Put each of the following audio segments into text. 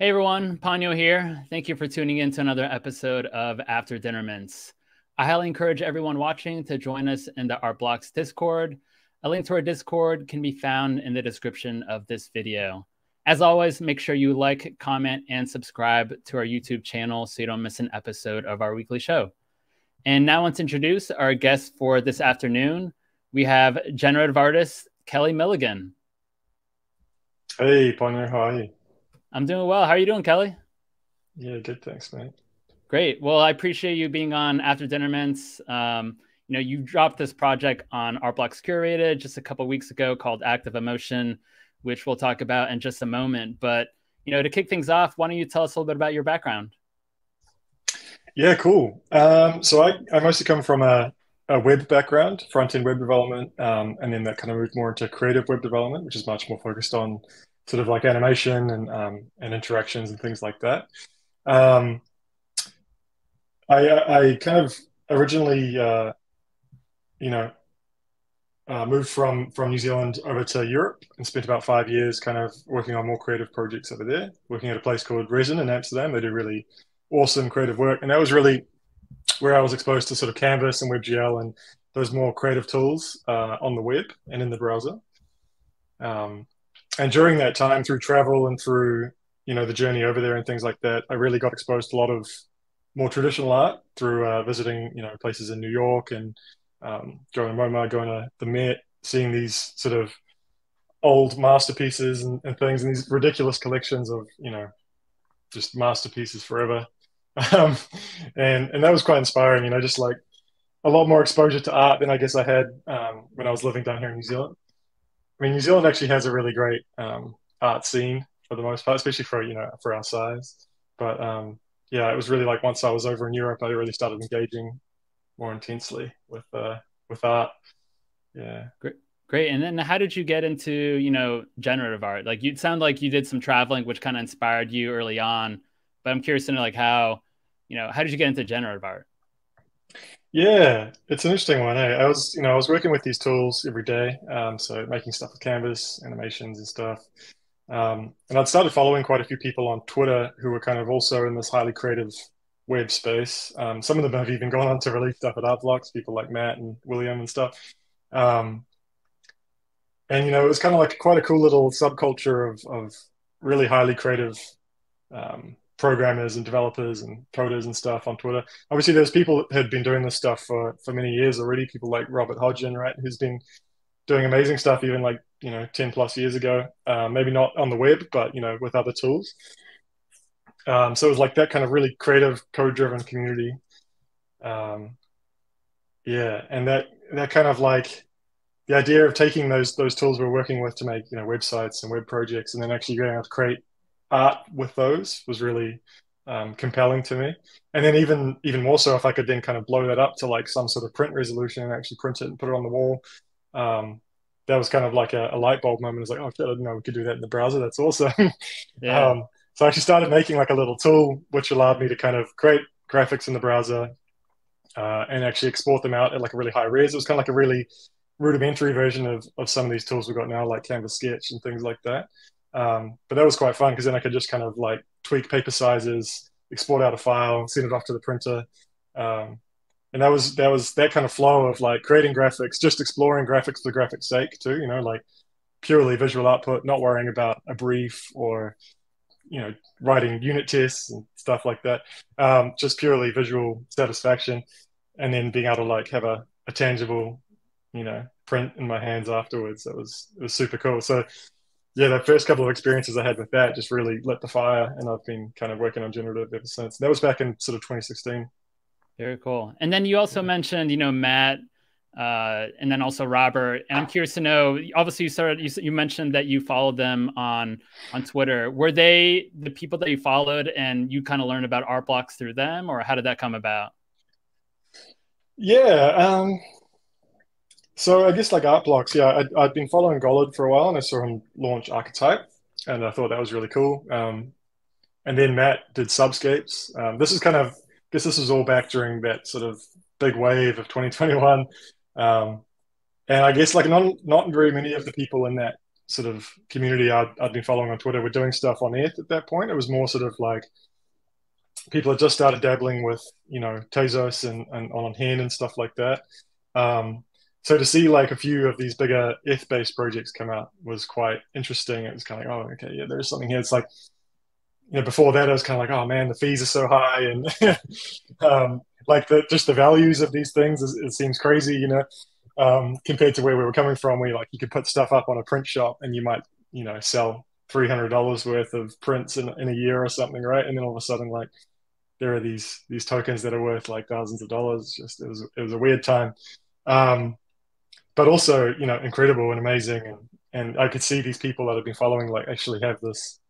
Hey everyone, Ponyo here. Thank you for tuning in to another episode of After Dinner Mints. I highly encourage everyone watching to join us in the Art Blocks Discord. A link to our Discord can be found in the description of this video. As always, make sure you like, comment, and subscribe to our YouTube channel so you don't miss an episode of our weekly show. And now, let's introduce our guest for this afternoon. We have generative artist Kelly Milligan. Hey, Ponyo, how are you? I'm doing well. How are you doing, Kelly? Yeah, good. Thanks, mate. Great. Well, I appreciate you being on After Dinner Mints. Um, you know, you dropped this project on Art Blocks Curated just a couple weeks ago called Act of Emotion, which we'll talk about in just a moment. But you know, to kick things off, why don't you tell us a little bit about your background? Yeah, cool. Um, so I, I mostly come from a, a web background, front end web development, um, and then that kind of moved more into creative web development, which is much more focused on sort of like animation and um, and interactions and things like that. Um, I I kind of originally uh, you know uh, moved from from New Zealand over to Europe and spent about five years kind of working on more creative projects over there. Working at a place called Resn in Amsterdam, they do really awesome creative work, and that was really where I was exposed to sort of Canvas and WebGL and those more creative tools uh, on the web and in the browser. Um, and during that time through travel and through you know the journey over there and things like that i really got exposed to a lot of more traditional art through uh, visiting you know places in new york and um, going to moma going to the met seeing these sort of old masterpieces and, and things and these ridiculous collections of you know just masterpieces forever um, and and that was quite inspiring you know just like a lot more exposure to art than i guess i had um, when i was living down here in new zealand I mean, New Zealand actually has a really great um, art scene for the most part, especially for you know for our size. But um, yeah, it was really like once I was over in Europe, I really started engaging more intensely with uh, with art. Yeah, great, great. And then how did you get into you know generative art? Like you sound like you did some traveling, which kind of inspired you early on. But I'm curious to know like how you know how did you get into generative art? Yeah, it's an interesting one. Hey, I was, you know, I was working with these tools every day. Um, so making stuff with Canvas, animations and stuff. Um, and I'd started following quite a few people on Twitter who were kind of also in this highly creative web space. Um, some of them have even gone on to release stuff at Art people like Matt and William and stuff. Um, and you know, it was kind of like quite a cool little subculture of of really highly creative um, programmers and developers and coders and stuff on Twitter. Obviously, there's people that had been doing this stuff for, for many years already. People like Robert Hodgin, right, who's been doing amazing stuff even like you know 10 plus years ago. Uh, maybe not on the web, but you know with other tools. Um, so it was like that kind of really creative, code-driven community. Um, yeah, and that that kind of like the idea of taking those those tools we're working with to make you know websites and web projects, and then actually going out to create art with those was really um, compelling to me. And then even even more so if I could then kind of blow that up to like some sort of print resolution and actually print it and put it on the wall. Um, that was kind of like a, a light bulb moment. It's like, oh, I didn't know we could do that in the browser. That's awesome. yeah. Um, so I actually started making like a little tool which allowed me to kind of create graphics in the browser uh, and actually export them out at like a really high res. It was kind of like a really rudimentary version of, of some of these tools we've got now, like Canvas Sketch and things like that. Um, but that was quite fun because then I could just kind of like tweak paper sizes, export out a file, send it off to the printer. Um, and that was that was that kind of flow of like creating graphics, just exploring graphics for graphics sake too, you know, like purely visual output, not worrying about a brief or you know writing unit tests and stuff like that. Um, just purely visual satisfaction, and then being able to like have a, a tangible, you know, print in my hands afterwards. That was it was super cool. So yeah, the first couple of experiences I had with that just really lit the fire, and I've been kind of working on generative ever since. That was back in sort of 2016. Very cool. And then you also mentioned, you know, Matt, uh, and then also Robert. And I'm curious to know. Obviously, you started. You, you mentioned that you followed them on on Twitter. Were they the people that you followed, and you kind of learned about art blocks through them, or how did that come about? Yeah. Um, so I guess like art blocks, yeah, I'd, I'd been following Golid for a while and I saw him launch Archetype and I thought that was really cool. Um, and then Matt did Subscapes. Um, this is kind of, I guess this was all back during that sort of big wave of 2021. Um, and I guess like not not very many of the people in that sort of community I'd, I'd been following on Twitter were doing stuff on ETH at that point. It was more sort of like people had just started dabbling with you know Tezos and, and on Hen and stuff like that. Um, so to see like a few of these bigger ETH based projects come out was quite interesting. It was kind of like, oh, okay, yeah, there's something here. It's like, you know, before that, I was kind of like, oh man, the fees are so high, and um, like the just the values of these things, it seems crazy, you know, um, compared to where we were coming from. Where like you could put stuff up on a print shop and you might, you know, sell three hundred dollars worth of prints in, in a year or something, right? And then all of a sudden, like there are these these tokens that are worth like thousands of dollars. Just it was it was a weird time, um, but also you know incredible and amazing. And and I could see these people that have been following like actually have this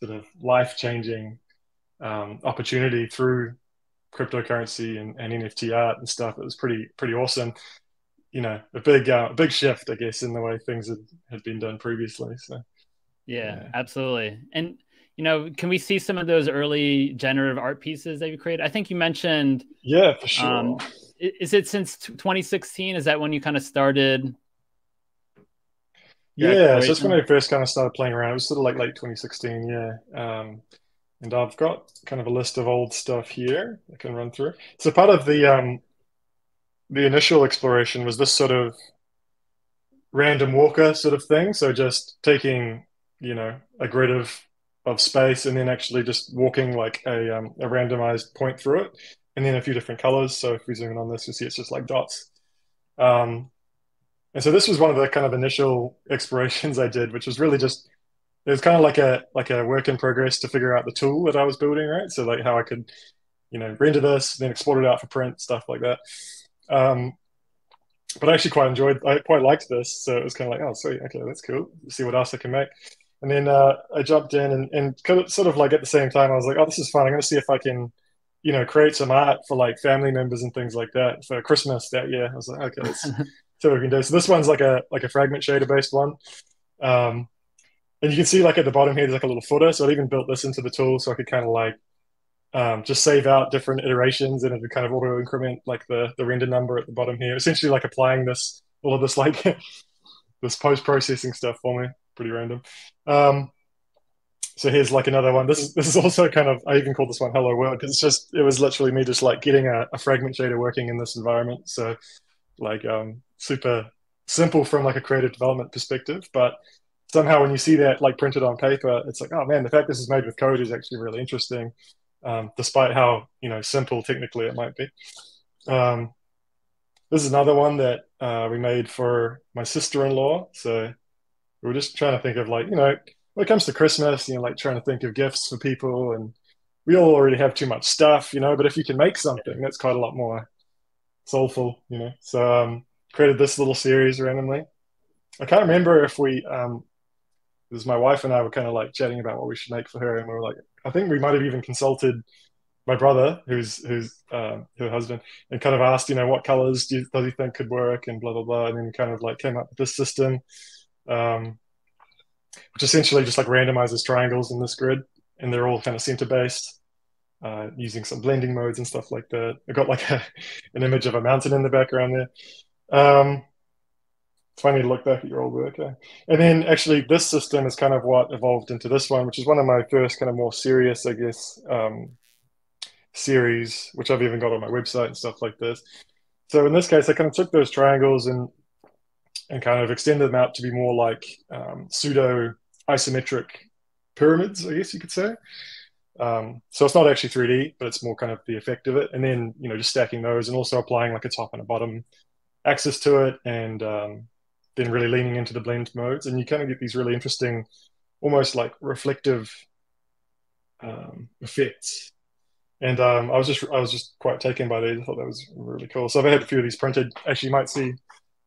sort of life changing um, opportunity through cryptocurrency and, and NFT art and stuff. It was pretty pretty awesome. You know, a big uh, big shift, I guess, in the way things had, had been done previously. So yeah, yeah. absolutely. And you know, can we see some of those early generative art pieces that you created? I think you mentioned. Yeah, for sure. Um, is it since 2016? Is that when you kind of started? Yeah, so that's when I first kind of started playing around. It was sort of like late 2016, yeah. Um, and I've got kind of a list of old stuff here I can run through. So part of the um, the initial exploration was this sort of random walker sort of thing. So just taking, you know, a grid of of space and then actually just walking like a, um, a randomized point through it and then a few different colors. So if we zoom in on this, you see it's just like dots. Um, and so this was one of the kind of initial explorations I did, which was really just it was kind of like a like a work in progress to figure out the tool that I was building, right? So like how I could, you know, render this, then export it out for print, stuff like that. Um, but I actually quite enjoyed, I quite liked this, so it was kind of like, oh, sweet, okay, that's cool. Let's see what else I can make. And then uh, I jumped in and, and kind of, sort of like at the same time, I was like, oh, this is fun. I'm going to see if I can, you know, create some art for like family members and things like that for Christmas that year. I was like, okay, let's see what we can do. So this one's like a like a fragment shader based one. Um, and you can see like at the bottom here, there's like a little footer. So I even built this into the tool so I could kind of like um, just save out different iterations and it would kind of auto increment like the, the render number at the bottom here. Essentially like applying this, all of this like this post processing stuff for me pretty random. Um, so here's like another one. This is this is also kind of I even called this one Hello World because it's just it was literally me just like getting a, a, fragment shader working in this environment. So like um, super simple from like a creative development perspective, but somehow when you see that like printed on paper, it's like oh man, the fact this is made with code is actually really interesting, um, despite how you know simple technically it might be. Um, this is another one that uh, we made for my sister-in-law. So we were just trying to think of like you know when it comes to Christmas, you know, like trying to think of gifts for people, and we all already have too much stuff, you know. But if you can make something, that's quite a lot more soulful, you know. So um, created this little series randomly. I can't remember if we um, was my wife and I were kind of like chatting about what we should make for her, and we were like, I think we might have even consulted my brother, who's who's um, her husband, and kind of asked, you know, what colors do you, does he think could work, and blah blah blah, and then kind of like came up with this system um, which essentially just like randomizes triangles in this grid, and they're all kind of center based, uh, using some blending modes and stuff like that. I got like a, an image of a mountain in the background there. Um, funny to look back at your old work. Eh? And then actually, this system is kind of what evolved into this one, which is one of my first kind of more serious, I guess, um, series, which I've even got on my website and stuff like this. So in this case, I kind of took those triangles and and kind of extended them out to be more like um, pseudo isometric pyramids, I guess you could say. Um, so it's not actually 3D, but it's more kind of the effect of it. And then, you know, just stacking those and also applying like a top and a bottom axis to it and um, then really leaning into the blend modes. And you kind of get these really interesting, almost like reflective um, effects. And um, I was just I was just quite taken by these. I thought that was really cool. So I've had a few of these printed. Actually, you might see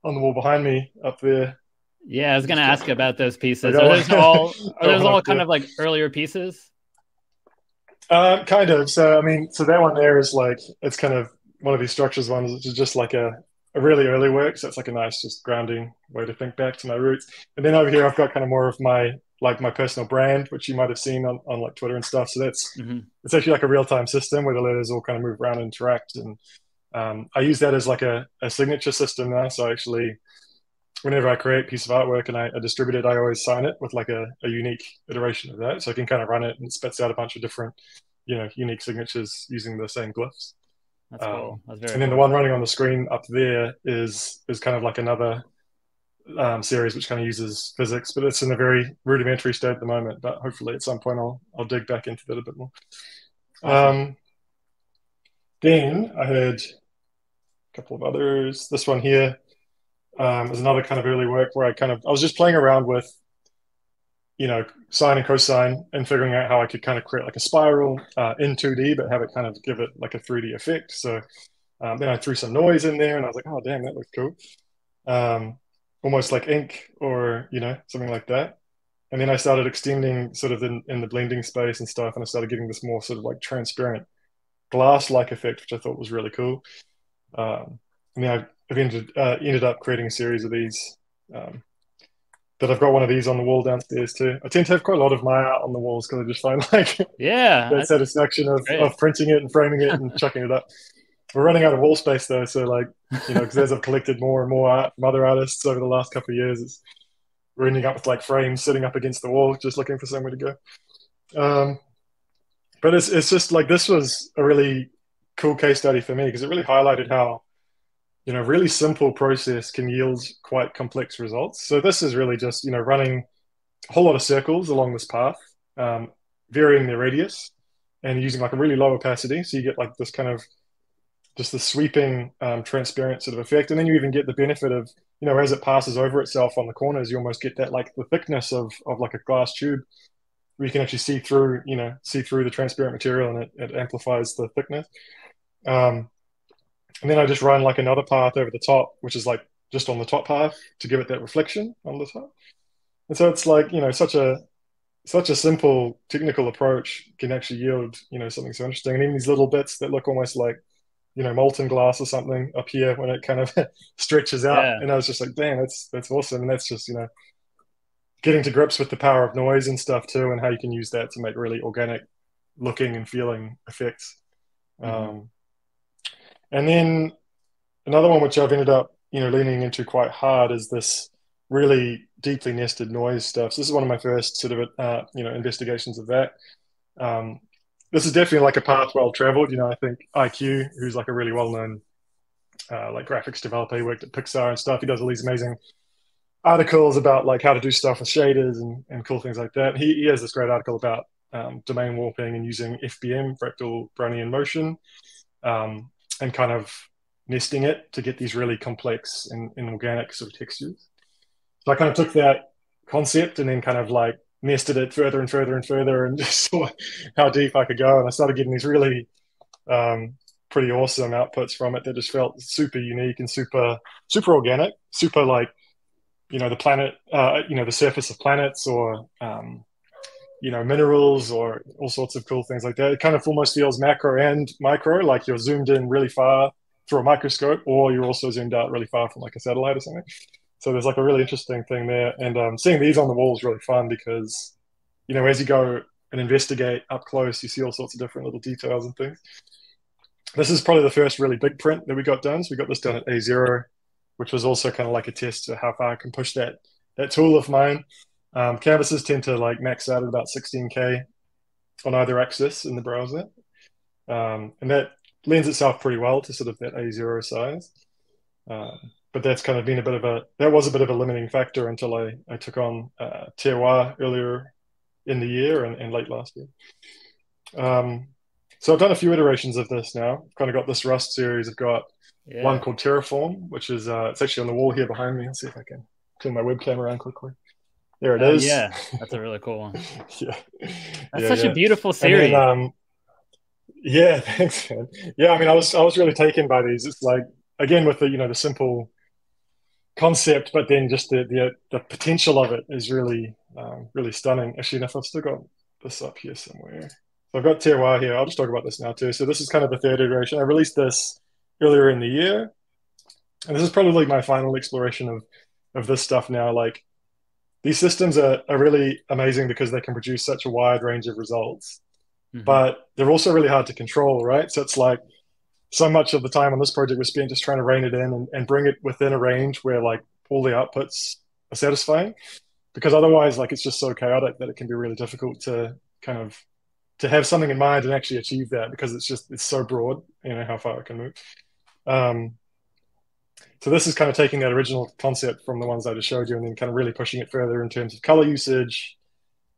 on the wall behind me up there. Yeah, I was going to ask about those pieces. Are those all are those all kind of like earlier pieces? Uh, kind of. So I mean, so that one there is like it's kind of one of these structures ones, which is just like a, a really early work. So it's like a nice, just grounding way to think back to my roots. And then over here, I've got kind of more of my like my personal brand, which you might have seen on, on like Twitter and stuff. So that's mm-hmm. it's actually like a real time system where the letters all kind of move around and interact. And um, I use that as like a, a signature system now. So actually, whenever I create a piece of artwork and I, I distribute it, I always sign it with like a, a unique iteration of that. So I can kind of run it and it spits out a bunch of different, you know, unique signatures using the same glyphs. That's um, cool. That's and then cool. the one running on the screen up there is is kind of like another um, series which kind of uses physics, but it's in a very rudimentary state at the moment. But hopefully, at some point, I'll I'll dig back into that a bit more. Um, then I had a couple of others. This one here um, is another kind of early work where I kind of I was just playing around with, you know, sine and cosine and figuring out how I could kind of create like a spiral uh, in 2D, but have it kind of give it like a 3D effect. So um, then I threw some noise in there, and I was like, oh damn, that looks cool. Um, almost like ink or you know something like that and then i started extending sort of in, in the blending space and stuff and i started getting this more sort of like transparent glass like effect which i thought was really cool um, and then i've ended, uh, ended up creating a series of these um, that I've got one of these on the wall downstairs too. I tend to have quite a lot of my art on the walls because I just find like yeah that satisfaction of, of printing it and framing it and chucking it up. We're running out of wall space though, so like you know, because as I've collected more and more art from other artists over the last couple of years, we're ending up with like frames sitting up against the wall, just looking for somewhere to go. Um, but it's it's just like this was a really cool case study for me because it really highlighted how you know really simple process can yield quite complex results. So this is really just you know running a whole lot of circles along this path, um, varying their radius, and using like a really low opacity, so you get like this kind of just the sweeping um, transparent sort of effect. And then you even get the benefit of you know as it passes over itself on the corners you almost get that like the thickness of of like a glass tube where you can actually see through you know see through the transparent material and it, it amplifies the thickness. Um, and then i just run like another path over the top which is like just on the top half to give it that reflection on the top. And so it's like you know such a such a simple technical approach can actually yield you know something so interesting. And even these little bits that look almost like you know molten glass or something up here when it kind of stretches out. Yeah. and i was just like damn that's that's awesome. And that's just you know getting to grips with the power of noise and stuff too and how you can use that to make really organic looking and feeling effects. Mm-hmm. um, and then another one which i've ended up you know leaning into quite hard is this really deeply nested noise stuff so this is one of my first sort of uh, you know investigations of that um, this is definitely like a path well traveled. You know, I think IQ, who's like a really well known uh, like graphics developer, he worked at Pixar and stuff. He does all these amazing articles about like how to do stuff with shaders and, and cool things like that. He, he has this great article about um, domain warping and using FBM, fractal Brownian motion, um, and kind of nesting it to get these really complex and, and organic sort of textures. So I kind of took that concept and then kind of like nested it further and further and further and just saw how deep I could go. And I started getting these really um, pretty awesome outputs from it that just felt super unique and super, super organic, super like, you know, the planet, uh, you know, the surface of planets or, um, you know, minerals or all sorts of cool things like that. It kind of almost feels macro and micro, like you're zoomed in really far through a microscope, or you're also zoomed out really far from like a satellite or something. So there's like a really interesting thing there. And um, seeing these on the wall is really fun because, you know, as you go and investigate up close, you see all sorts of different little details and things. This is probably the first really big print that we got done. So we got this done at A0, which was also kind of like a test to how far I can push that that tool of mine. Um, canvases tend to like max out at about 16k on either axis in the browser, um, and that lends itself pretty well to sort of that A0 size. Um, but that's kind of been a bit of a that was a bit of a limiting factor until I, I took on uh, Terroir earlier in the year and, and late last year. Um, so I've done a few iterations of this now. I've kind of got this Rust series. I've got yeah. one called Terraform, which is uh, it's actually on the wall here behind me. Let's see if I can turn my webcam around quickly. There it uh, is. Yeah, that's a really cool one. yeah, that's yeah, such yeah. a beautiful series. Then, um, yeah, thanks, man. Yeah, I mean, I was I was really taken by these. It's like again with the you know the simple concept, but then just the the, the potential of it is really um, really stunning. Actually, enough, I've still got this up here somewhere. So I've got Terroir here. I'll just talk about this now too. So this is kind of the third iteration. I released this earlier in the year, and this is probably my final exploration of of this stuff now. Like these systems are, are really amazing because they can produce such a wide range of results, mm-hmm. but they're also really hard to control, right? So it's like so much of the time on this project was spent just trying to rein it in and, and bring it within a range where like all the outputs are satisfying because otherwise like it's just so chaotic that it can be really difficult to kind of to have something in mind and actually achieve that because it's just it's so broad you know how far it can move um, so this is kind of taking that original concept from the ones I just showed you and then kind of really pushing it further in terms of color usage,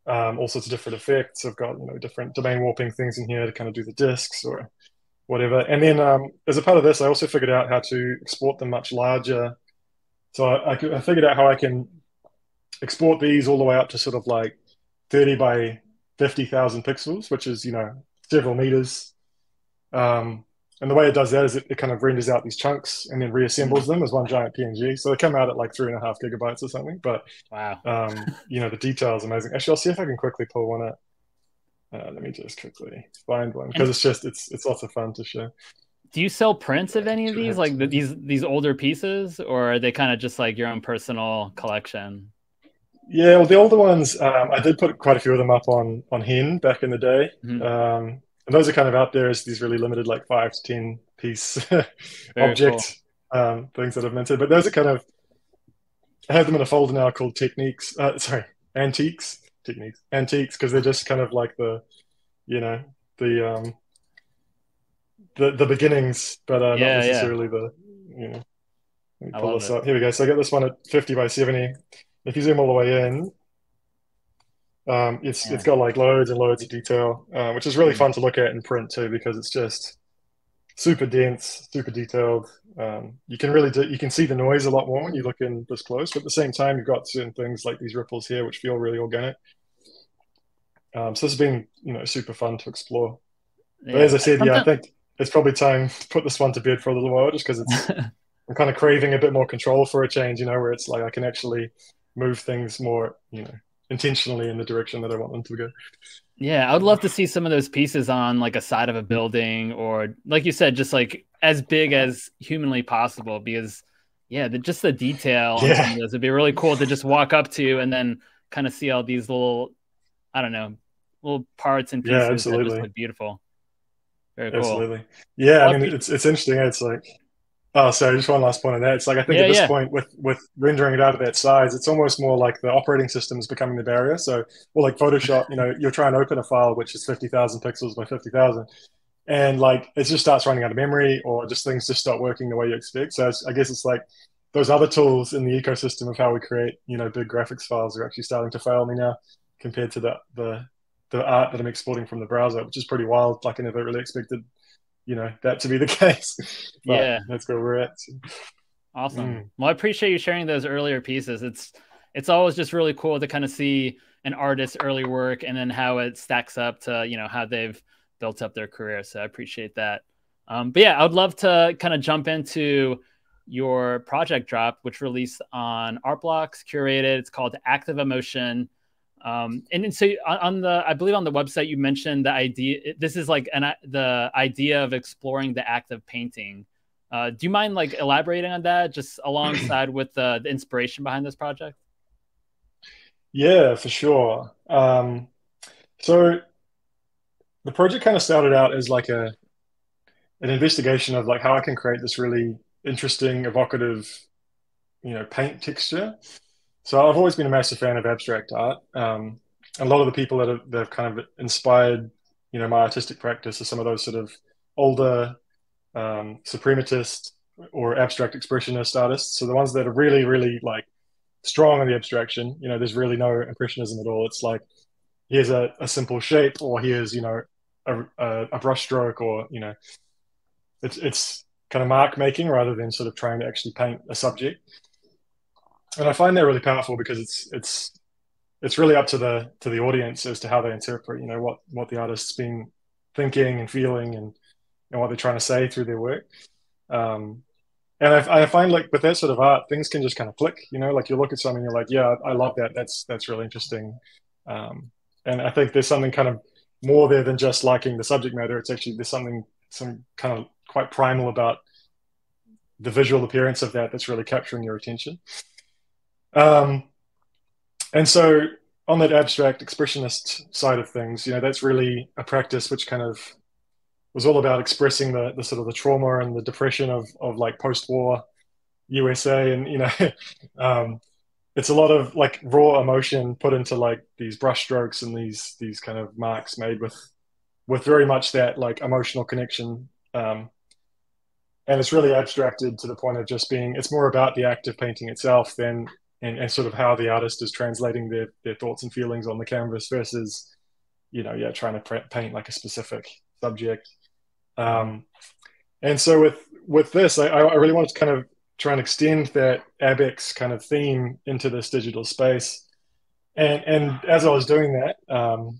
um, all sorts of different effects. I've got you know different domain warping things in here to kind of do the disks or whatever. And then um, as a part of this, I also figured out how to export them much larger. So I, I, figured out how I can export these all the way up to sort of like 30 by 50,000 pixels, which is, you know, several meters. Um, and the way it does that is it, it kind of renders out these chunks and then reassembles them as one giant PNG. So they come out at like three and a half gigabytes or something. But wow, um, you know the detail is amazing. Actually, I'll see if I can quickly pull one up. Uh, let me just quickly find one because it's just it's it's lots of fun to show. Do you sell prints of any of these, like the, these these older pieces, or are they kind of just like your own personal collection? Yeah, well, the older ones, um, I did put quite a few of them up on on Hen back in the day. Mm-hmm. Um, and those are kind of out there as these really limited, like five to ten piece object cool. um, things that I've minted. But those are kind of I have them in a folder now called techniques. Uh, sorry, antiques techniques, antiques, because they're just kind of like the, you know, the um, the the beginnings, but uh, yeah, not necessarily yeah. the, you know. Let me pull this it. up. Here we go. So I got this one at 50 by 70. If you zoom all the way in, um, it's yeah. it's got like loads and loads of detail, uh, which is really mm. fun to look at in print too because it's just super dense, super detailed. Um, you can really do, you can see the noise a lot more when you look in this close, but at the same time you've got certain things like these ripples here which feel really organic. Um, so this has been you know super fun to explore. Yeah. But as I said, yeah, I think it's probably time to put this one to bed for a little while just because it's I'm kind of craving a bit more control for a change, you know, where it's like I can actually move things more, you know, intentionally in the direction that I want them to go. Yeah, I would love to see some of those pieces on like a side of a building or like you said, just like as big as humanly possible because yeah, the, just the detail yeah. on some of those would be really cool to just walk up to and then kind of see all these little I don't know, little parts and pieces yeah, absolutely. that just look beautiful. Very cool. Absolutely. Yeah, I mean it's it's interesting. It's like Oh, sorry, just one last point on that. It's like I think yeah, at this yeah. point, with with rendering it out of that size, it's almost more like the operating system is becoming the barrier. So, or like Photoshop, you know, you're trying to open a file which is fifty thousand pixels by fifty thousand, and like it just starts running out of memory, or just things just start working the way you expect. So, I guess it's like those other tools in the ecosystem of how we create, you know, big graphics files are actually starting to fail me now, compared to the the the art that I'm exporting from the browser, which is pretty wild. Like I never really expected you know that to be the case. yeah, that's where we're at. Awesome. Mm. Well, I appreciate you sharing those earlier pieces. It's it's always just really cool to kind of see an artist's early work and then how it stacks up to you know how they've built up their career. So I appreciate that. Um, but yeah, I would love to kind of jump into your project drop, which released on Art Blocks, curated. It's called Act of Emotion. Um, and, so on the, I believe on the website you mentioned the idea. This is like an the idea of exploring the act of painting. Uh, do you mind like elaborating on that, just alongside with the, the inspiration behind this project? Yeah, for sure. Um, so the project kind of started out as like a an investigation of like how I can create this really interesting, evocative, you know, paint texture so I've always been a massive fan of abstract art. Um, a lot of the people that have, that have kind of inspired, you know, my artistic practice are some of those sort of older um, suprematist or abstract expressionist artists. So the ones that are really, really like strong on the abstraction. You know, there's really no impressionism at all. It's like here's a, a simple shape, or here's you know a, a, a brushstroke, or you know, it's it's kind of mark making rather than sort of trying to actually paint a subject and I find that really powerful because it's it's it's really up to the to the audience as to how they interpret, you know, what what the artist's been thinking and feeling and and what they're trying to say through their work. Um, and I, I, find like with that sort of art, things can just kind of click. You know, like you look at something, and you're like, yeah, I love that. That's that's really interesting. Um, and I think there's something kind of more there than just liking the subject matter. It's actually there's something some kind of quite primal about the visual appearance of that that's really capturing your attention. Um, and so on that abstract expressionist side of things, you know, that's really a practice which kind of was all about expressing the, the sort of the trauma and the depression of, of like post-war USA. And, you know, um, it's a lot of like raw emotion put into like these brushstrokes and these, these kind of marks made with, with very much that like emotional connection. Um, and it's really abstracted to the point of just being, it's more about the act of painting itself than, and, and sort of how the artist is translating their, their thoughts and feelings on the canvas versus, you know, yeah, trying to paint like a specific subject. Um, and so with with this, I, I really wanted to kind of try and extend that abex kind of theme into this digital space. And and as I was doing that, um,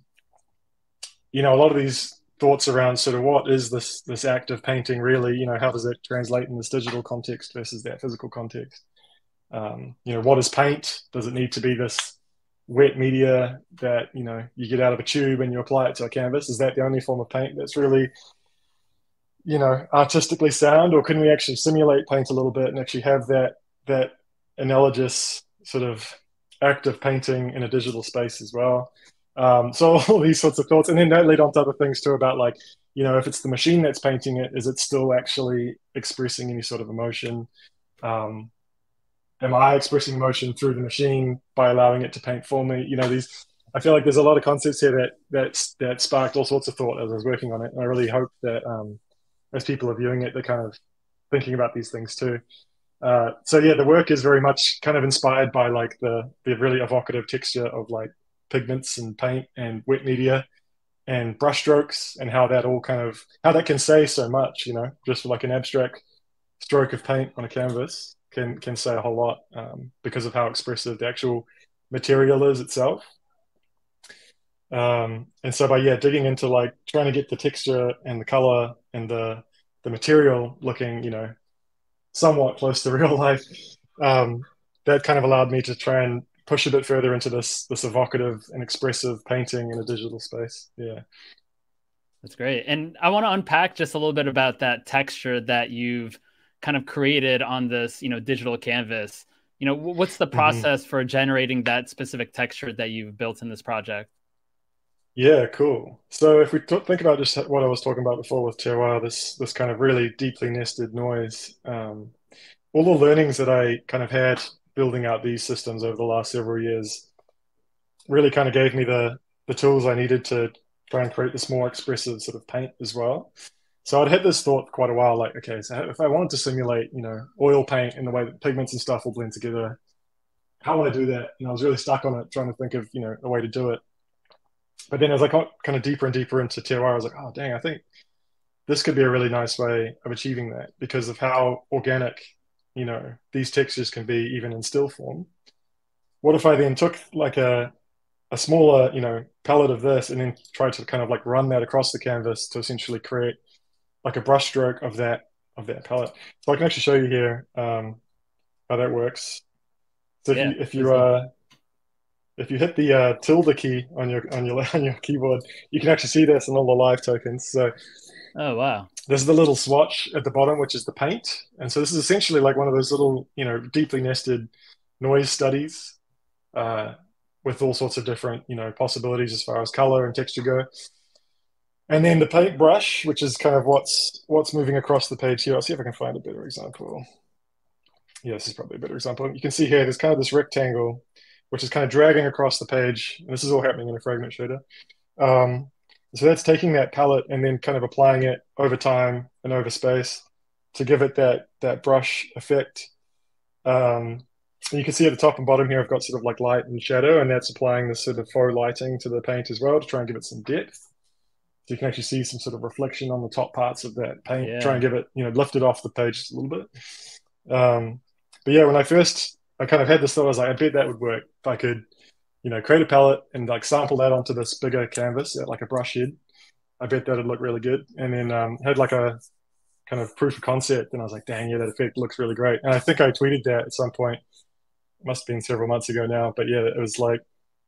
you know, a lot of these thoughts around sort of what is this this act of painting really? You know, how does it translate in this digital context versus that physical context? Um, you know, what is paint? Does it need to be this wet media that you know you get out of a tube and you apply it to a canvas? Is that the only form of paint that's really you know artistically sound or can we actually simulate paint a little bit and actually have that that analogous sort of act of painting in a digital space as well um, so all these sorts of thoughts and then that led on to other things too about like you know if it's the machine that's painting it is it still actually expressing any sort of emotion um, am i expressing emotion through the machine by allowing it to paint for me? You know these i feel like there's a lot of concepts here that that's that sparked all sorts of thought as i was working on it. And i really hope that um, as people are viewing it, they're kind of thinking about these things too. Uh, so yeah, the work is very much kind of inspired by like the the really evocative texture of like pigments and paint and wet media and brushstrokes and how that all kind of how that can say so much, you know, just like an abstract stroke of paint on a canvas can can say a whole lot um, because of how expressive the actual material is itself. Um, and so by yeah, digging into like trying to get the texture and the color and the the material looking, you know, somewhat close to real life, um, that kind of allowed me to try and push a bit further into this this evocative and expressive painting in a digital space. Yeah. That's great. And I want to unpack just a little bit about that texture that you've kind of created on this, you know, digital canvas. You know, what's the mm-hmm. process mm-hmm. for generating that specific texture that you've built in this project? Yeah, cool. So if we t- think about just what I was talking about before with terroir, this this kind of really deeply nested noise, um, all the learnings that I kind of had building out these systems over the last several years really kind of gave me the the tools I needed to try and create this more expressive sort of paint as well. So I'd had this thought for quite a while, like, okay, so if I wanted to simulate, you know, oil paint in the way that pigments and stuff will blend together, how would I do that? And I was really stuck on it, trying to think of, you know, a way to do it but then as I got kind of deeper and deeper into terroir, I was like, oh dang, I think this could be a really nice way of achieving that because of how organic, you know, these textures can be even in still form. What if I then took like a a smaller, you know, palette of this and then tried to kind of like run that across the canvas to essentially create like a brushstroke of that of that palette. So I can actually show you here um, how that works. So if yeah, you if you uh, if you hit the uh, tilde key on your on your on your keyboard, you can actually see this in all the live tokens. So, oh wow, there's the little swatch at the bottom, which is the paint, and so this is essentially like one of those little you know deeply nested noise studies uh, with all sorts of different you know possibilities as far as color and texture go. And then the paint brush, which is kind of what's what's moving across the page here. I'll see if I can find a better example. Yeah, this is probably a better example. You can see here, there's kind of this rectangle which is kind of dragging across the page. And this is all happening in a fragment shader. Um, so that's taking that palette and then kind of applying it over time and over space to give it that that brush effect. Um, you can see at the top and bottom here, I've got sort of like light and shadow, and that's applying this sort of faux lighting to the paint as well to try and give it some depth. So you can actually see some sort of reflection on the top parts of that paint, yeah. try and give it, you know, lift it off the page just a little bit. Um, but yeah, when I first I kind of had this thought. I was like, I bet that would work if I could, you know, create a palette and like sample that onto this bigger canvas at like a brush head. I bet that'd look really good. And then um, had like a kind of proof of concept, and I was like, dang, yeah, that effect looks really great. And I think I tweeted that at some point. It must have been several months ago now, but yeah, it was like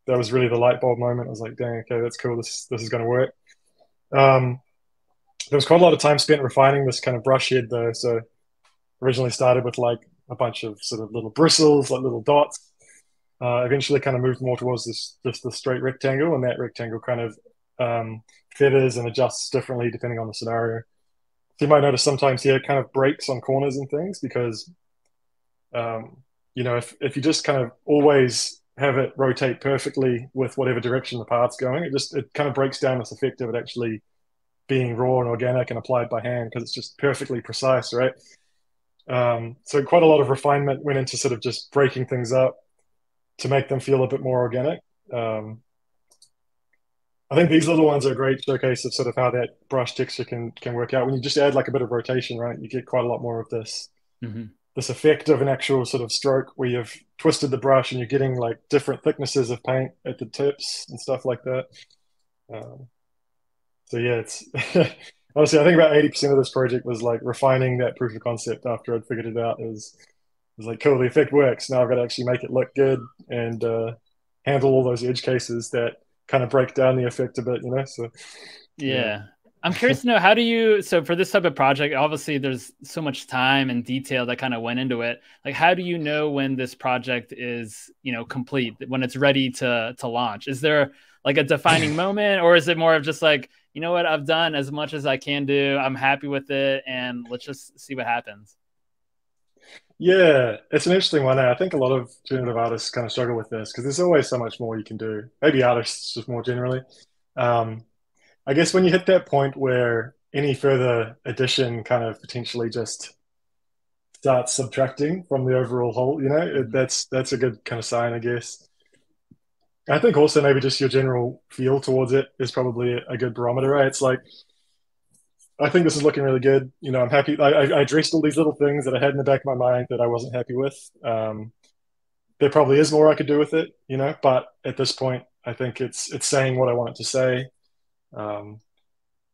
that was really the light bulb moment. I was like, dang, okay, that's cool. This this is going to work. Um, there was quite a lot of time spent refining this kind of brush head though. So originally started with like a bunch of sort of little bristles, like little dots. uh, eventually kind of moved more towards this just the straight rectangle, and that rectangle kind of um, feathers and adjusts differently depending on the scenario. So you might notice sometimes here it kind of breaks on corners and things because, um, you know, if, if you just kind of always have it rotate perfectly with whatever direction the path's going, it just it kind of breaks down this effect of it actually being raw and organic and applied by hand because it's just perfectly precise, right? Um, so quite a lot of refinement went into sort of just breaking things up to make them feel a bit more organic. Um, I think these little ones are a great showcase of sort of how that brush texture can can work out. When you just add like a bit of rotation, right, you get quite a lot more of this mm-hmm. This effect of an actual sort of stroke where you've twisted the brush and you're getting like different thicknesses of paint at the tips and stuff like that. Um, so yeah, it's honestly I think about eighty percent of this project was like refining that proof of concept after I'd figured it out. It was it was like cool, the effect works. Now I've got to actually make it look good and uh, handle all those edge cases that kind of break down the effect a bit, you know. So yeah. yeah. I'm curious to know how do you so for this type of project, obviously there's so much time and detail that kind of went into it. Like how do you know when this project is, you know, complete, when it's ready to to launch? Is there like a defining moment or is it more of just like, you know what, I've done as much as I can do. I'm happy with it and let's just see what happens. Yeah, it's an interesting one. I think a lot of generative artists kind of struggle with this because there's always so much more you can do. Maybe artists just more generally. Um, I guess when you hit that point where any further addition kind of potentially just starts subtracting from the overall whole, you know, that's that's a good kind of sign, I guess. I think also maybe just your general feel towards it is probably a good barometer, right? It's like I think this is looking really good. You know, I'm happy. I, I, addressed all these little things that I had in the back of my mind that I wasn't happy with. Um, there probably is more I could do with it, you know, but at this point, I think it's it's saying what I want it to say, um,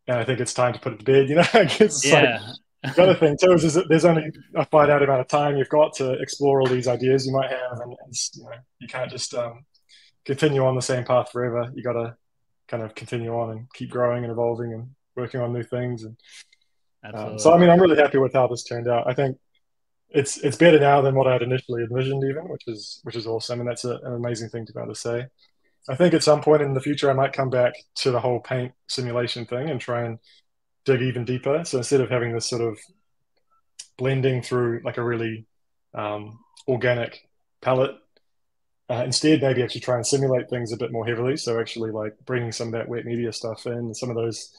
and I think it's time to put it to bed. You know, it's yeah. like the other thing too is, is that there's only a finite amount of time you've got to explore all these ideas you might have, and, you know, you can't just um, continue on the same path forever. You got to kind of continue on and keep growing and evolving and working on new things. And um, so, I mean, I'm really happy with how this turned out. I think it's it's better now than what I had initially envisioned, even, which is which is awesome, and that's a, an amazing thing to be able to say. I think at some point in the future, I might come back to the whole paint simulation thing and try and dig even deeper. So instead of having this sort of blending through like a really um, organic palette, uh, instead maybe actually try and simulate things a bit more heavily. So actually like bringing some of that wet media stuff in, some of those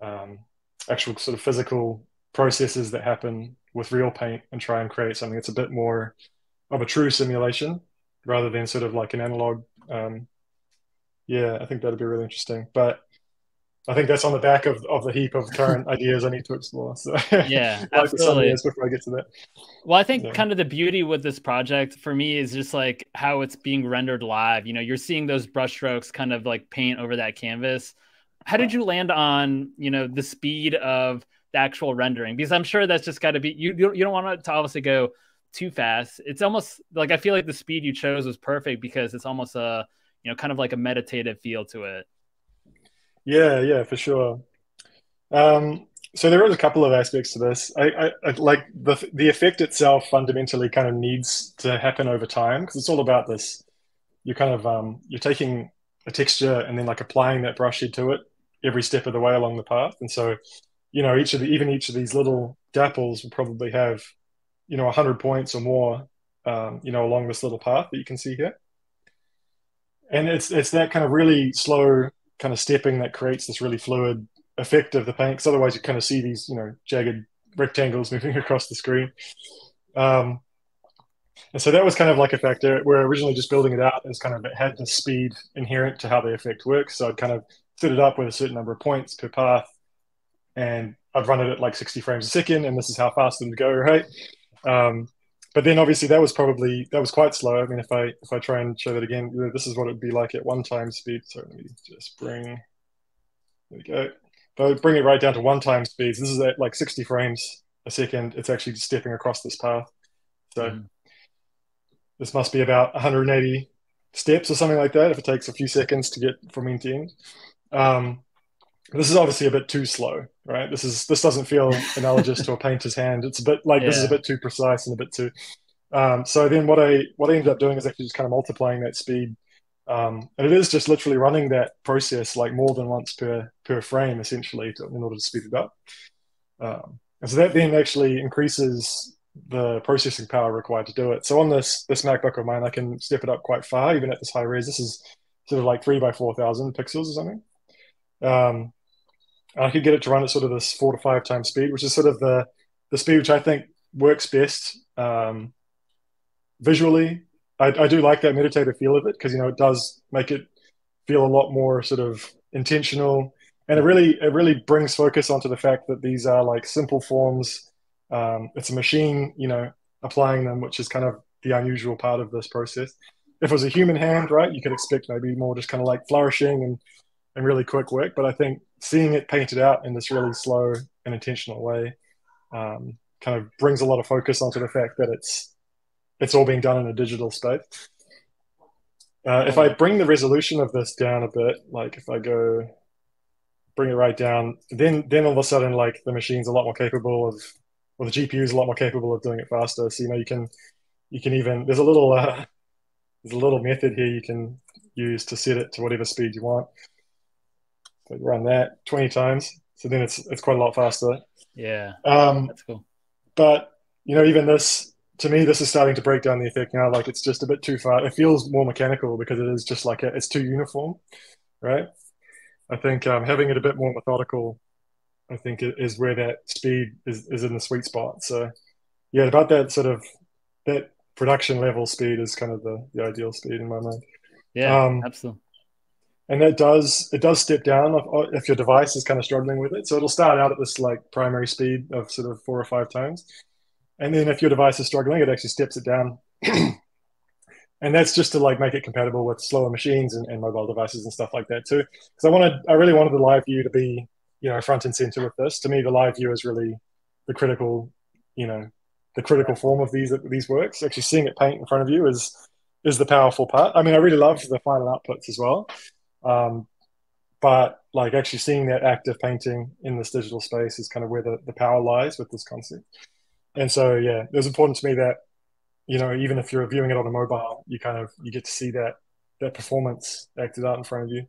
um, actual sort of physical processes that happen with real paint and try and create something that's a bit more of a true simulation rather than sort of like an analog. Um, yeah, I think that'd be really interesting. But I think that's on the back of, of the heap of current ideas I need to explore. So yeah, absolutely. Before I get to that. Well, I think yeah. kind of the beauty with this project for me is just like how it's being rendered live. You know, you're seeing those brushstrokes kind of like paint over that canvas how did you land on you know the speed of the actual rendering? Because I'm sure that's just got to be you. You don't want it to obviously go too fast. It's almost like I feel like the speed you chose was perfect because it's almost a you know kind of like a meditative feel to it. Yeah, yeah, for sure. Um, so there is a couple of aspects to this. I, I, I, like the the effect itself fundamentally kind of needs to happen over time because it's all about this. You're kind of um, you're taking a texture and then like applying that brush head to it every step of the way along the path. And so, you know, each of the even each of these little dapples will probably have, you know, hundred points or more, um, you know, along this little path that you can see here. And it's it's that kind of really slow kind of stepping that creates this really fluid effect of the paint. Because otherwise, you kind of see these, you know, jagged rectangles moving across the screen. Um, and so that was kind of like a factor. We're originally just building it out as kind of it had the speed inherent to how the effect works. So I'd kind of set it up with a certain number of points per path, and I'd run it at like 60 frames a second, and this is how fast them go, right? Um, but then obviously that was probably that was quite slow. I mean, if I if I try and show that again, this is what it would be like at one time speed. So let me just bring there we go. If I bring it right down to one time speeds, this is at like 60 frames a second. It's actually stepping across this path. So mm. this must be about 180 steps or something like that if it takes a few seconds to get from end to end. Um, this is obviously a bit too slow, right? This is this doesn't feel analogous to a painter's hand. It's a bit like yeah. this is a bit too precise and a bit too. Um, so then what I what I ended up doing is actually just kind of multiplying that speed, um, and it is just literally running that process like more than once per per frame essentially to, in order to speed it up. Um, and so that then actually increases the processing power required to do it. So on this this MacBook of mine, I can step it up quite far, even at this high res. This is sort of like three by four thousand pixels or something. Um, I could get it to run at sort of this four to five times speed, which is sort of the the speed which I think works best um, visually. I, I, do like that meditative feel of it because you know it does make it feel a lot more sort of intentional, and it really it really brings focus onto the fact that these are like simple forms. Um, it's a machine, you know, applying them, which is kind of the unusual part of this process. If it was a human hand, right, you could expect maybe more just kind of like flourishing and and really quick work. But I think seeing it painted out in this really slow and intentional way um, kind of brings a lot of focus onto the fact that it's it's all being done in a digital space. Uh, if I bring the resolution of this down a bit, like if I go bring it right down, then then all of a sudden like the machine's a lot more capable of, or the GPU is a lot more capable of doing it faster. So you know you can you can even there's a little uh, there's a little method here you can use to set it to whatever speed you want. So run that 20 times, so then it's it's quite a lot faster. Yeah, um, that's cool. But you know, even this to me, this is starting to break down the effect now. Like it's just a bit too far. It feels more mechanical because it is just like a, it's too uniform, right? I think um, having it a bit more methodical, I think is where that speed is, is in the sweet spot. So yeah, about that sort of that production level speed is kind of the, the ideal speed in my mind. Yeah, um, absolutely. And that does it does step down if, if your device is kind of struggling with it. So it'll start out at this like primary speed of sort of four or five times, and then if your device is struggling, it actually steps it down. and that's just to like make it compatible with slower machines and, and mobile devices and stuff like that too. Because I wanted, I really wanted the live view to be, you know, front and center with this. To me, the live view is really the critical, you know, the critical form of these these works. Actually, seeing it paint in front of you is is the powerful part. I mean, I really love the final outputs as well, um, but like actually seeing that active painting in this digital space is kind of where the, the power lies with this concept. And so, yeah, it was important to me that, you know, even if you're viewing it on a mobile, you kind of, you get to see that, that performance acted out in front of you.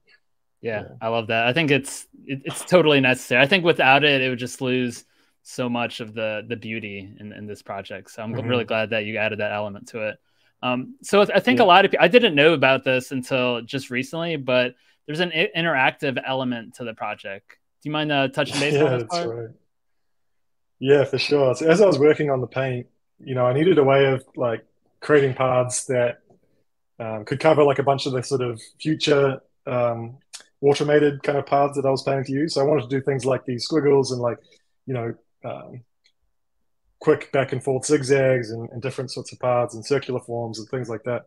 Yeah, yeah. I love that. I think it's, it, it's totally necessary. I think without it, it would just lose so much of the, the beauty in, in this project. So I'm mm-hmm. really glad that you added that element to it. Um, so I think yeah. a lot of people, I didn't know about this until just recently, but there's an interactive element to the project. Do you mind uh, touching base yeah, on this part? Right. Yeah, for sure. So as I was working on the paint, you know, I needed a way of like creating paths that um, could cover like a bunch of the sort of future um, automated kind of paths that I was planning to use. So I wanted to do things like these squiggles and like, you know, um, quick back and forth zigzags and, and, different sorts of paths and circular forms and things like that.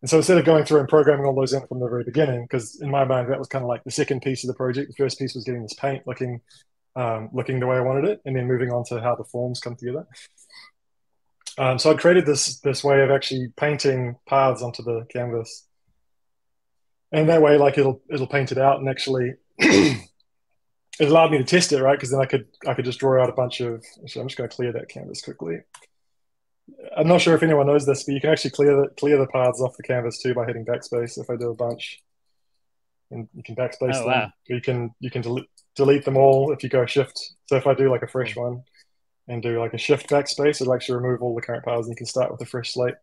And so instead of going through and programming all those in from the very beginning, because in my mind that was kind of like the second piece of the project. The first piece was getting this paint looking um, looking the way I wanted it, and then moving on to how the forms come together. Um, so I created this this way of actually painting paths onto the canvas, and that way, like it'll it'll paint it out, and actually, it allowed me to test it, right? Because then I could I could just draw out a bunch of. So I'm just going to clear that canvas quickly. I'm not sure if anyone knows this, but you can actually clear the clear the paths off the canvas too by hitting backspace. If I do a bunch, and you can backspace oh, them. Wow. You can you can delete delete them all if you go shift. So if I do like a fresh hmm. one and do like a shift backspace, it'll actually remove all the current paths and you can start with a fresh slate.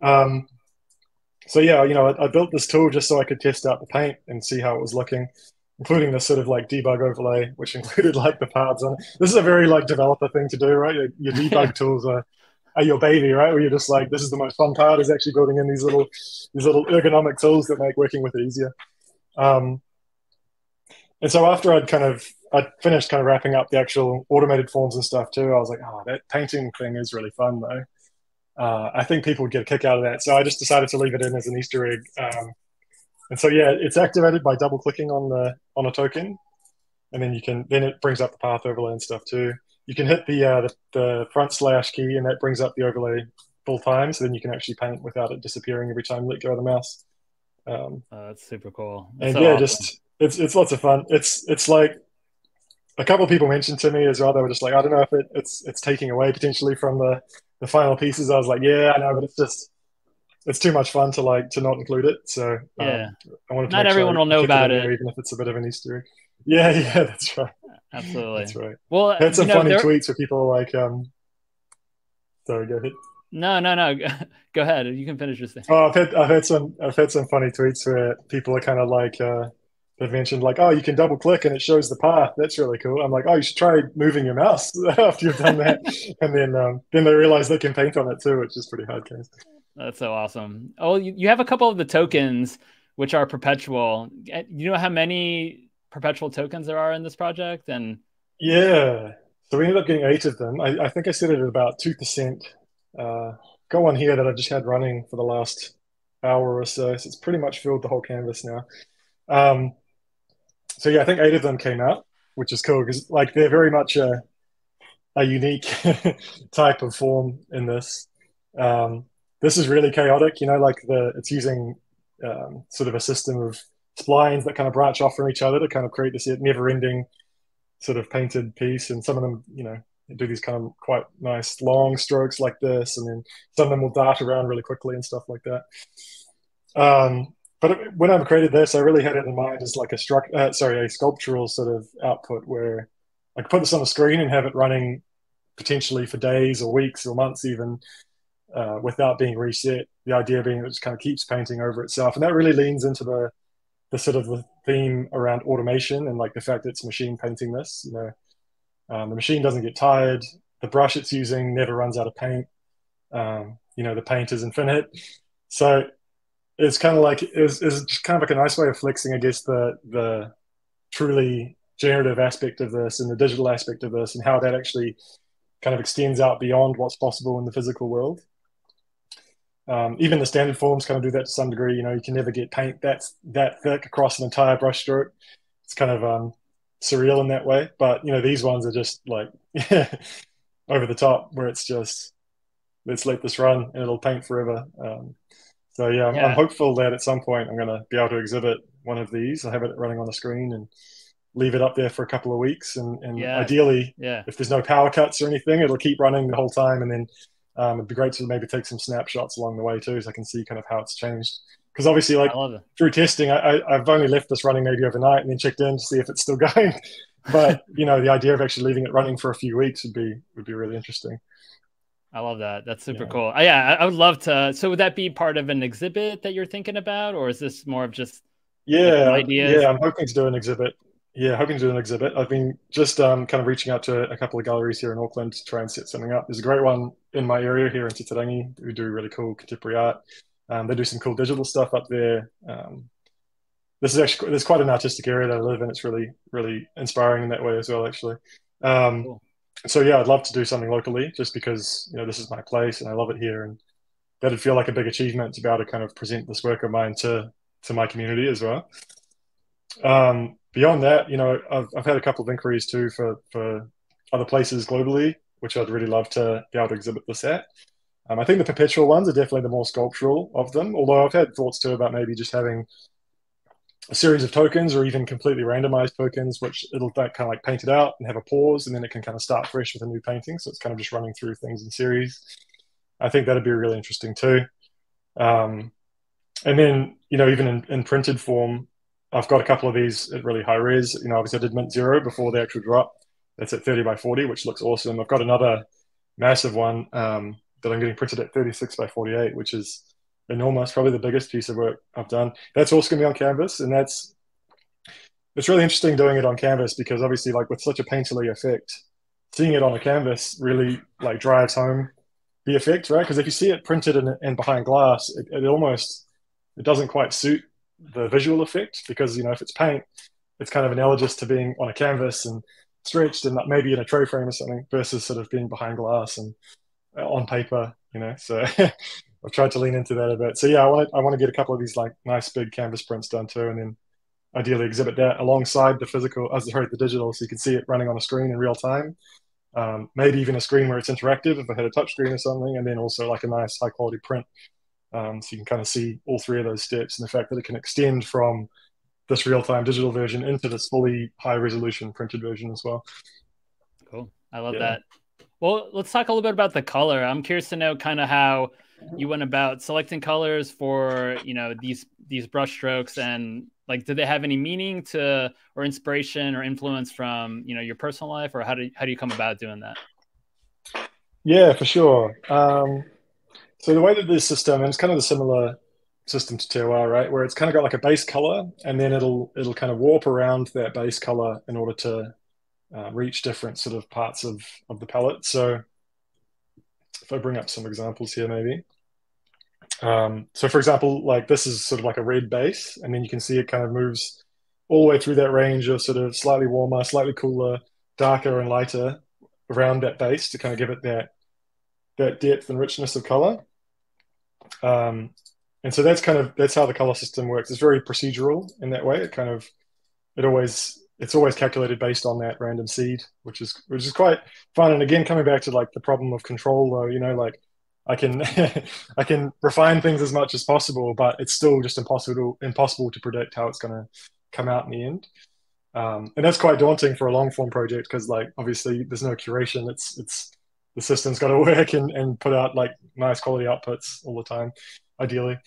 Um, so yeah, you know, I, I, built this tool just so I could test out the paint and see how it was looking, including this sort of like debug overlay, which included like the paths on it. This is a very like developer thing to do, right? Your, your debug tools are are your baby, right? Where you're just like, this is the most fun part is actually building in these little these little ergonomic tools that make working with it easier. Um, and so after I'd kind of I'd finished kind of wrapping up the actual automated forms and stuff too, I was like, oh, that painting thing is really fun though. Uh, I think people would get a kick out of that. So I just decided to leave it in as an Easter egg. Um, and so yeah, it's activated by double clicking on the on a token, and then you can then it brings up the path overlay and stuff too. You can hit the uh, the, the front slash key, and that brings up the overlay full time. So then you can actually paint without it disappearing every time you let go of the mouse. Um, oh, that's super cool. That's and so yeah, awesome. just it's it's lots of fun. It's it's like a couple of people mentioned to me as well. They were just like, I don't know if it, it's it's taking away potentially from the the final pieces, I was like, yeah, I know, but it's just it's too much fun to like to not include it. So um, yeah, I wanted to not everyone sure will know about it, even if it's a bit of an Easter egg. Yeah, yeah, that's right. Absolutely, that's right. Well, I had some you know, funny there... tweets where people like, um, sorry, go ahead. No, no, no. Go ahead. You can finish this thing. Oh, I've had I've had some I've had some funny tweets where people are kind of like uh, they've mentioned like, oh, you can double click and it shows the path. That's really cool. I'm like, oh, you should try moving your mouse after you've done that, and then um, then they realize they can paint on it too, which is pretty hard case. That's so awesome. Oh, you, you have a couple of the tokens which are perpetual. Eh, you know how many perpetual tokens there are in this project? And yeah, so we ended up getting eight of them. I, I think I set it at about two percent. Uh, got one here that I've just had running for the last hour or so. So it's pretty much filled the whole canvas now. Um, so yeah, I think eight of them came out, which is cool because like they're very much a a unique type of form in this. Um, this is really chaotic. You know, like the it's using um, sort of a system of splines that kind of branch off from each other to kind of create this never-ending sort of painted piece. And some of them, you know, do these kind of quite nice long strokes like this, and then some of them will dart around really quickly and stuff like that. Um, but when I created this, I really had it in mind as like a struct, uh, sorry, a sculptural sort of output where I could put this on the screen and have it running potentially for days or weeks or months even, uh, without being reset. The idea being it just kind of keeps painting over itself, and that really leans into the the sort of the theme around automation and like the fact that it's machine painting this. You know, um, the machine doesn't get tired. The brush it's using never runs out of paint. Um, you know, the paint is infinite. So it's kind of like it's, it's just kind of like a nice way of flexing, I guess, the the truly generative aspect of this and the digital aspect of this and how that actually kind of extends out beyond what's possible in the physical world. Um, even the standard forms kind of do that to some degree. You know, you can never get paint that's that thick across an entire brushstroke. It's kind of um, surreal in that way. But you know, these ones are just like over the top, where it's just let's let this run and it'll paint forever. Um, so yeah, I'm, yeah. I'm hopeful that at some point I'm going to be able to exhibit one of these. I have it running on the screen and leave it up there for a couple of weeks. And, and yeah. ideally, yeah. if there's no power cuts or anything, it'll keep running the whole time. And then um, it'd be great to maybe take some snapshots along the way too, so I can see kind of how it's changed. Because obviously, like through testing, I, I, have only left this running maybe overnight and then checked in to see if it's still going. but you know, the idea of actually leaving it running for a few weeks would be would be really interesting. I love that. That's super yeah. cool. Uh, yeah, I, I, would love to. So, would that be part of an exhibit that you're thinking about, or is this more of just yeah ideas? Yeah, I'm hoping to do an exhibit. Yeah, hoping to do an exhibit. I've been just um, kind of reaching out to a couple of galleries here in Auckland to try and set something up. There's a great one in my area here in Titirangi who do really cool contemporary art. Um, they do some cool digital stuff up there. Um, this is actually there's quite an artistic area that I live in. It's really really inspiring in that way as well. Actually, um, cool so yeah, I'd love to do something locally just because you know this is my place and I love it here, and that'd feel like a big achievement to be able to kind of present this work of mine to to my community as well. Um, beyond that, you know, I've I've had a couple of inquiries too for for other places globally, which I'd really love to be able to exhibit this at. Um, I think the perpetual ones are definitely the more sculptural of them, although I've had thoughts too about maybe just having a series of tokens or even completely randomized tokens, which it'll kind of like paint it out and have a pause, and then it can kind of start fresh with a new painting. So it's kind of just running through things in series. I think that'd be really interesting too. Um, and then, you know, even in, in, printed form, I've got a couple of these at really high res. You know, obviously I did Mint Zero before the actual drop. That's at 30 by 40, which looks awesome. I've got another massive one um, that I'm getting printed at 36 by 48, which is enormous, probably the biggest piece of work I've done. That's also going to be on canvas, and that's it's really interesting doing it on canvas because obviously, like with such a painterly effect, seeing it on a canvas really like drives home the effect, right? Because if you see it printed and, behind glass, it, it almost it doesn't quite suit the visual effect because you know if it's paint, it's kind of analogous to being on a canvas and stretched and maybe in a tray frame or something versus sort of being behind glass and uh, on paper, you know. So I've tried to lean into that a bit. So yeah, I want to I want to get a couple of these like nice big canvas prints done too, and then ideally exhibit that alongside the physical, as sorry, the digital, so you can see it running on a screen in real time. Um, maybe even a screen where it's interactive if I had a touch screen or something, and then also like a nice high quality print, um, so you can kind of see all three of those steps and the fact that it can extend from this real time digital version into this fully high resolution printed version as well. Cool, I love yeah. that. Well, let's talk a little bit about the color. I'm curious to know kind of how you went about selecting colors for you know these these brush strokes and like did they have any meaning to or inspiration or influence from you know your personal life or how do how do you come about doing that yeah for sure um, so the way that this system and it's kind of the similar system to TOR, right? Where it's kind of got like a base color and then it'll it'll kind of warp around that base color in order to uh, reach different sort of parts of of the palette. So if I bring up some examples here maybe. Um, so for example, like this is sort of like a red base, and then you can see it kind of moves all the way through that range of sort of slightly warmer, slightly cooler, darker and lighter around that base to kind of give it that that depth and richness of color. Um, and so that's kind of that's how the color system works. It's very procedural in that way. It kind of it always it's always calculated based on that random seed, which is which is quite fun. And again, coming back to like the problem of control, though, you know, like I can I can refine things as much as possible, but it's still just impossible impossible to predict how it's going to come out in the end. Um, and that's quite daunting for a long form project because like obviously there's no curation. It's it's the system's got to work and, and put out like nice quality outputs all the time, ideally.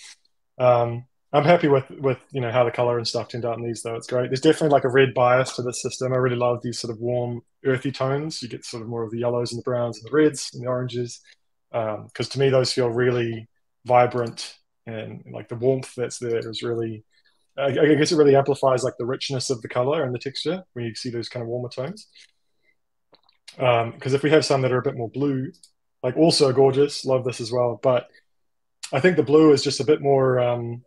Um, I'm happy with with you know how the color and stuff turned out in these though. It's great. There's definitely like a red bias to this system. I really love these sort of warm, earthy tones. You get sort of more of the yellows and the browns and the reds and the oranges because um, to me those feel really vibrant and like the warmth that's there is really I, I, guess it really amplifies like the richness of the color and the texture when you see those kind of warmer tones because um, if we have some that are a bit more blue like also gorgeous love this as well but i think the blue is just a bit more um,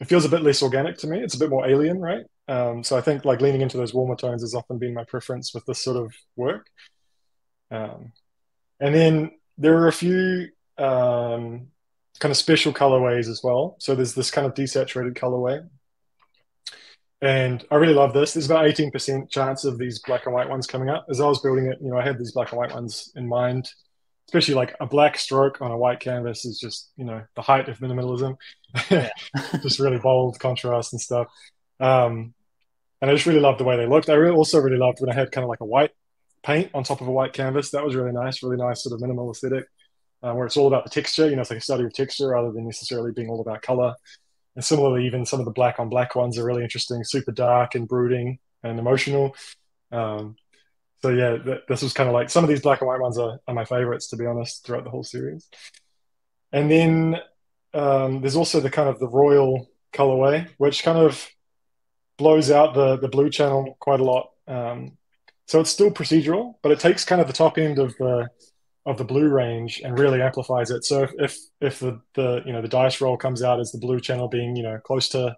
it feels a bit less organic to me it's a bit more alien right um, so i think like leaning into those warmer tones has often been my preference with this sort of work um, and then there are a few um, kind of special colorways as well. So there's this kind of desaturated colorway. And I really love this. There's about 18% chance of these black and white ones coming up. As I was building it, you know, I had these black and white ones in mind, especially like a black stroke on a white canvas is just, you know, the height of minimalism. Yeah. just really bold contrast and stuff. Um, and I just really loved the way they looked. I really also really loved when I had kind of like a white paint on top of a white canvas. That was really nice, really nice sort of minimal aesthetic, uh, where it's all about the texture. You know, it's like a study of texture rather than necessarily being all about color. And similarly, even some of the black on black ones are really interesting, super dark and brooding and emotional. Um, so yeah, th- this was kind of like some of these black and white ones are, are my favorites, to be honest, throughout the whole series. And then um, there's also the kind of the royal colorway, which kind of blows out the the blue channel quite a lot. Um, so it's still procedural, but it takes kind of the top end of the of the blue range and really amplifies it. So if if, if the, the you know the dice roll comes out as the blue channel being you know close to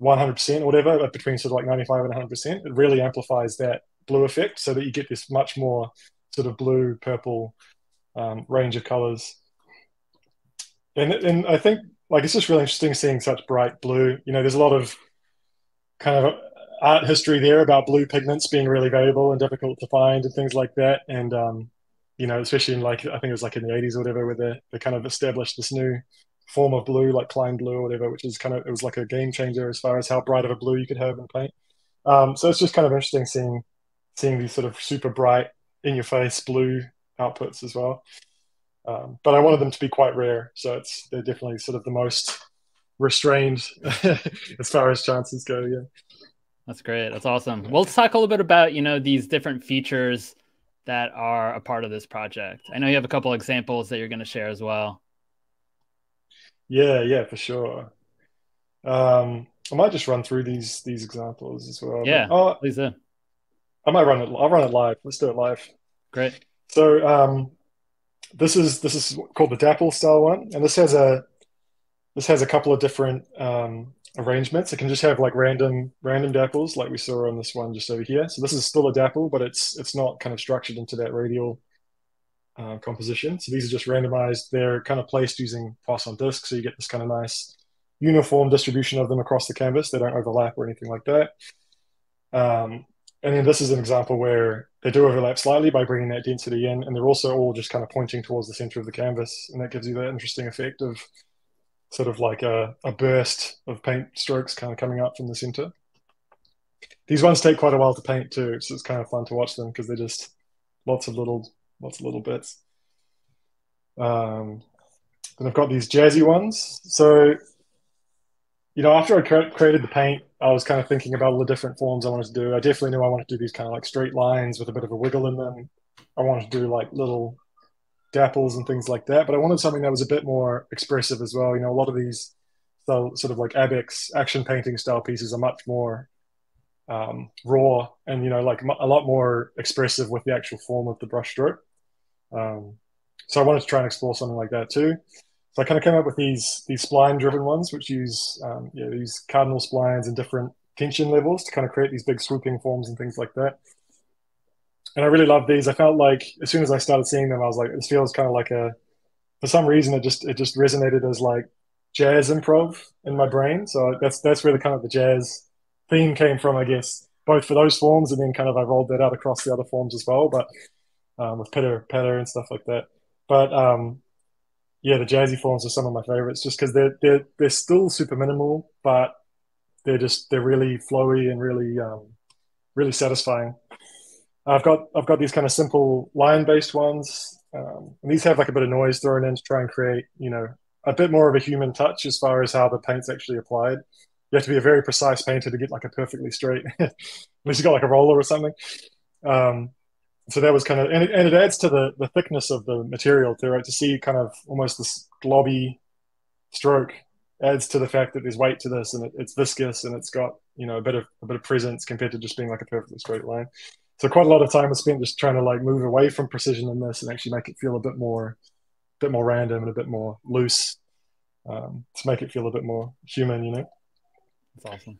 100% or whatever, between sort of like 95 and 100%, it really amplifies that blue effect so that you get this much more sort of blue purple um, range of colors. And and I think like it's just really interesting seeing such bright blue. You know, there's a lot of kind of art history there about blue pigments being really valuable and difficult to find and things like that. And um, you know, especially in like I think it was like in the 80s or whatever, where they, they kind of established this new form of blue, like Klein blue or whatever, which is kind of it was like a game changer as far as how bright of a blue you could have in paint. Um, so it's just kind of interesting seeing seeing these sort of super bright in your face blue outputs as well. Um, but I wanted them to be quite rare, so it's they're definitely sort of the most restrained as far as chances go. Yeah. That's great. That's awesome. Well, let's talk a little bit about, you know, these different features that are a part of this project. I know you have a couple examples that you're going to share as well. Yeah, yeah, for sure. Um, I might just run through these these examples as well. Yeah, oh, please do. I might run it. I'll run it live. Let's do it live. Great. So um, this is this is called the Dapple style one, and this has a this has a couple of different um, arrangements. It can just have like random random dapples, like we saw on this one just over here. So this is still a dapple, but it's it's not kind of structured into that radial uh, composition. So these are just randomized. They're kind of placed using Poisson disk, so you get this kind of nice uniform distribution of them across the canvas. They don't overlap or anything like that. Um, and then this is an example where they do overlap slightly by bringing that density in, and they're also all just kind of pointing towards the center of the canvas, and that gives you that interesting effect of sort of like a, a burst of paint strokes kind of coming up from the center. These ones take quite a while to paint too, so it's kind of fun to watch them because they're just lots of little lots of little bits. Um, then I've got these jazzy ones. So, you know, after I created the paint, I was kind of thinking about all the different forms I wanted to do. I definitely knew I wanted to do these kind of like straight lines with a bit of a wiggle in them. I wanted to do like little dapples and things like that, but I wanted something that was a bit more expressive as well. You know, a lot of these sort of like Abex action painting style pieces are much more um, raw and you know like a lot more expressive with the actual form of the brushstroke. Um, so I wanted to try and explore something like that too. So I kind of came up with these these spline driven ones, which use um, yeah, these cardinal splines and different tension levels to kind of create these big swooping forms and things like that. And I really love these. I felt like as soon as I started seeing them, I was like, this feels kind of like a. For some reason, it just it just resonated as like jazz improv in my brain. So that's that's where the kind of the jazz theme came from, I guess, both for those forms and then kind of I rolled that out across the other forms as well, but um, with pitter patter and stuff like that. But um, yeah, the jazzy forms are some of my favorites just because they're they're they're still super minimal, but they're just they're really flowy and really um, really satisfying. I've got I've got these kind of simple line based ones, um, and these have like a bit of noise thrown in to try and create you know a bit more of a human touch as far as how the paint's actually applied. You have to be a very precise painter to get like a perfectly straight, unless you got like a roller or something. Um, so that was kind of and it, and it adds to the the thickness of the material too, right? To see kind of almost this globby stroke adds to the fact that there's weight to this and it, it's viscous and it's got you know a bit of a bit of presence compared to just being like a perfectly straight line. So quite a lot of time was spent just trying to like move away from precision in this and actually make it feel a bit more, a bit more random and a bit more loose, um, to make it feel a bit more human. You know. That's awesome.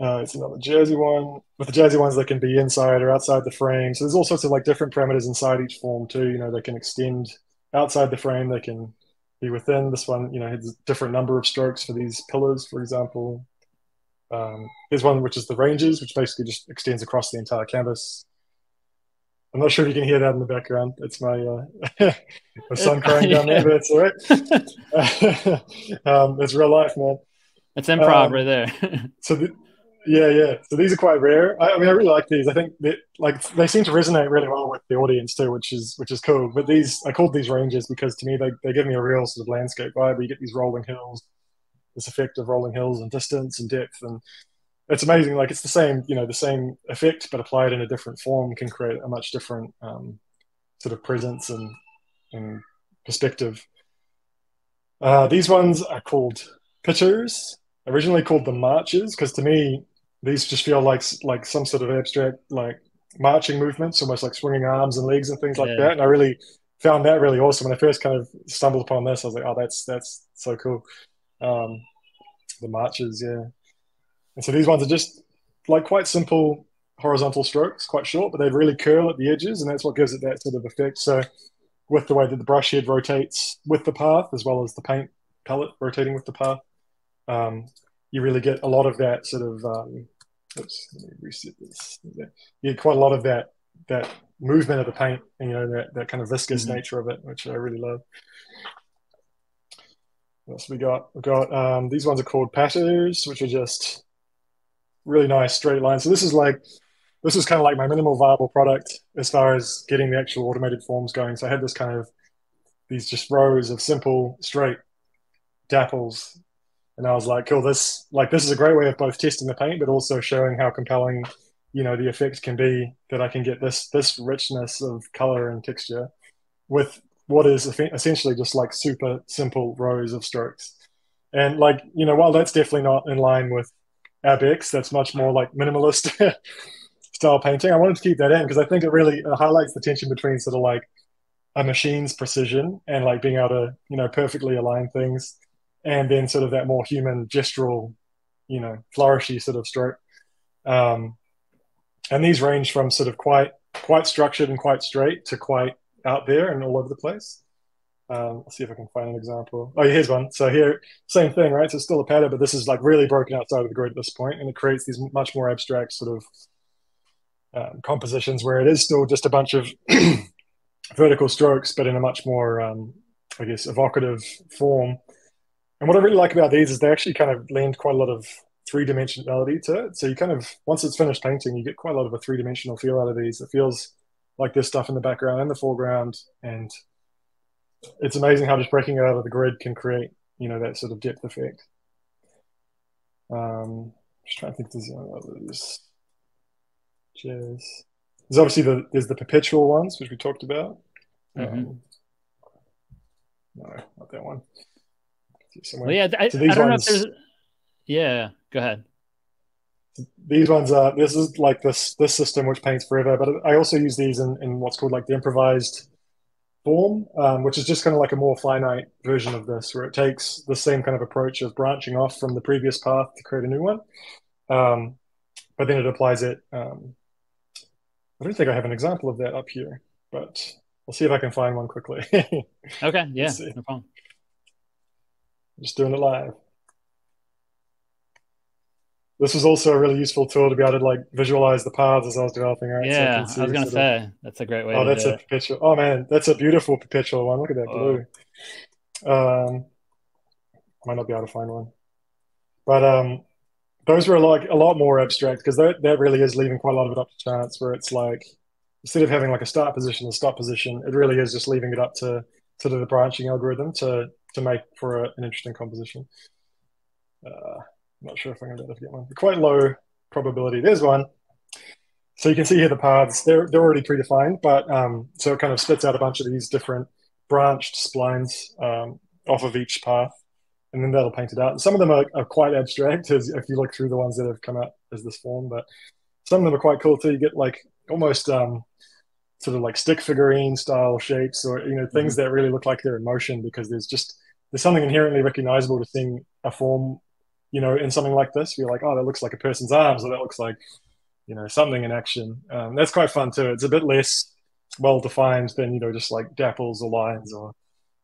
Uh, it's another jazzy one. With the jazzy ones, they can be inside or outside the frame. So there's all sorts of like different parameters inside each form too. You know, they can extend outside the frame. They can be within. This one, you know, has a different number of strokes for these pillars, for example. Um, here's one which is the ranges, which basically just extends across the entire canvas. I'm not sure if you can hear that in the background. It's my uh, my son crying down there, but it's all right. um, it's real life, man. It's improv um, right there. so, the, yeah, yeah. So these are quite rare. I, I, mean, I really like these. I think that like they seem to resonate really well with the audience too, which is which is cool. But these, I called these ranges because to me they, they give me a real sort of landscape vibe. You get these rolling hills, this effect of rolling hills and distance and depth and it's amazing like it's the same you know the same effect but applied in a different form can create a much different um, sort of presence and, and perspective. Uh, these ones are called pitters originally called the marches because to me these just feel like like some sort of abstract like marching movements almost like swinging arms and legs and things like yeah. that and i really found that really awesome. When i first kind of stumbled upon this i was like oh that's that's so cool um, the marches, yeah. And so these ones are just like quite simple horizontal strokes, quite short, but they really curl at the edges, and that's what gives it that sort of effect. So with the way that the brush head rotates with the path, as well as the paint palette rotating with the path, um, you really get a lot of that sort of. Um, oops, let me reset this. You get quite a lot of that that movement of the paint, and you know that that kind of viscous mm-hmm. nature of it, which I really love. What else we got? We've got um, these ones are called patterns, which are just really nice straight lines. So this is like this is kind of like my minimal viable product as far as getting the actual automated forms going. So I had this kind of these just rows of simple straight dapples, and I was like, cool, this like this is a great way of both testing the paint, but also showing how compelling you know the effect can be that I can get this this richness of color and texture with what is essentially just like super simple rows of strokes. And like, you know, while that's definitely not in line with Abex, that's much more like minimalist style painting. I wanted to keep that in because I think it really uh, highlights the tension between sort of like a machine's precision and like being able to, you know, perfectly align things and then sort of that more human gestural, you know, flourishy sort of stroke. Um, and these range from sort of quite quite structured and quite straight to quite out there and all over the place. Um, let's see if I can find an example. Oh, here's one. So here, same thing, right? So it's still a pattern, but this is like really broken outside of the grid at this point, and it creates these much more abstract sort of um, compositions where it is still just a bunch of vertical strokes, but in a much more, um, I guess, evocative form. And what I really like about these is they actually kind of lend quite a lot of three dimensionality to it. So you kind of once it's finished painting, you get quite a lot of a three dimensional feel out of these. It feels like this stuff in the background and the foreground. And it's amazing how just breaking it out of the grid can create, you know, that sort of depth effect. Um, just trying to think there's any others. Cheers. There's obviously the there's the perpetual ones which we talked about. Mm-hmm. Um, no, not that one. Well, yeah, I, so I don't ones, know if there's. Yeah, go ahead. These ones are. This is like this this system which paints forever, but I also use these in, in what's called like the improvised form, um, which is just kind of like a more finite version of this, where it takes the same kind of approach of branching off from the previous path to create a new one, um, but then it applies it. Um, I don't think I have an example of that up here, but we'll see if I can find one quickly. okay, yeah, no problem. Just doing it live. This was also a really useful tool to be able to like visualize the paths as I was developing. Right, yeah, so I, I was gonna say of, that's a great way. Oh, that's a it. perpetual. Oh man, that's a beautiful perpetual one. Look at that oh. blue. Um, might not be able to find one, but um, those were like a lot more abstract because that that really is leaving quite a lot of it up to chance. Where it's like instead of having like a start position and stop position, it really is just leaving it up to sort of the branching algorithm to to make for a, an interesting composition. Uh, not sure if I'm going to be able to get one. Quite low probability. There's one. So you can see here the paths. They're they're already predefined, but um, so it kind of spits out a bunch of these different branched splines um, off of each path, and then that'll paint it out. Some of them are, are quite abstract, as if you look through the ones that have come out as this form, but some of them are quite cool too. You get like almost um, sort of like stick figurine style shapes, or you know things mm-hmm. that really look like they're in motion because there's just there's something inherently recognizable to seeing a form, you know, in something like this. You're like, oh, that looks like a person's arms, or that looks like, you know, something in action. Um, that's quite fun too. It's a bit less well defined than you know just like dapples or lines, or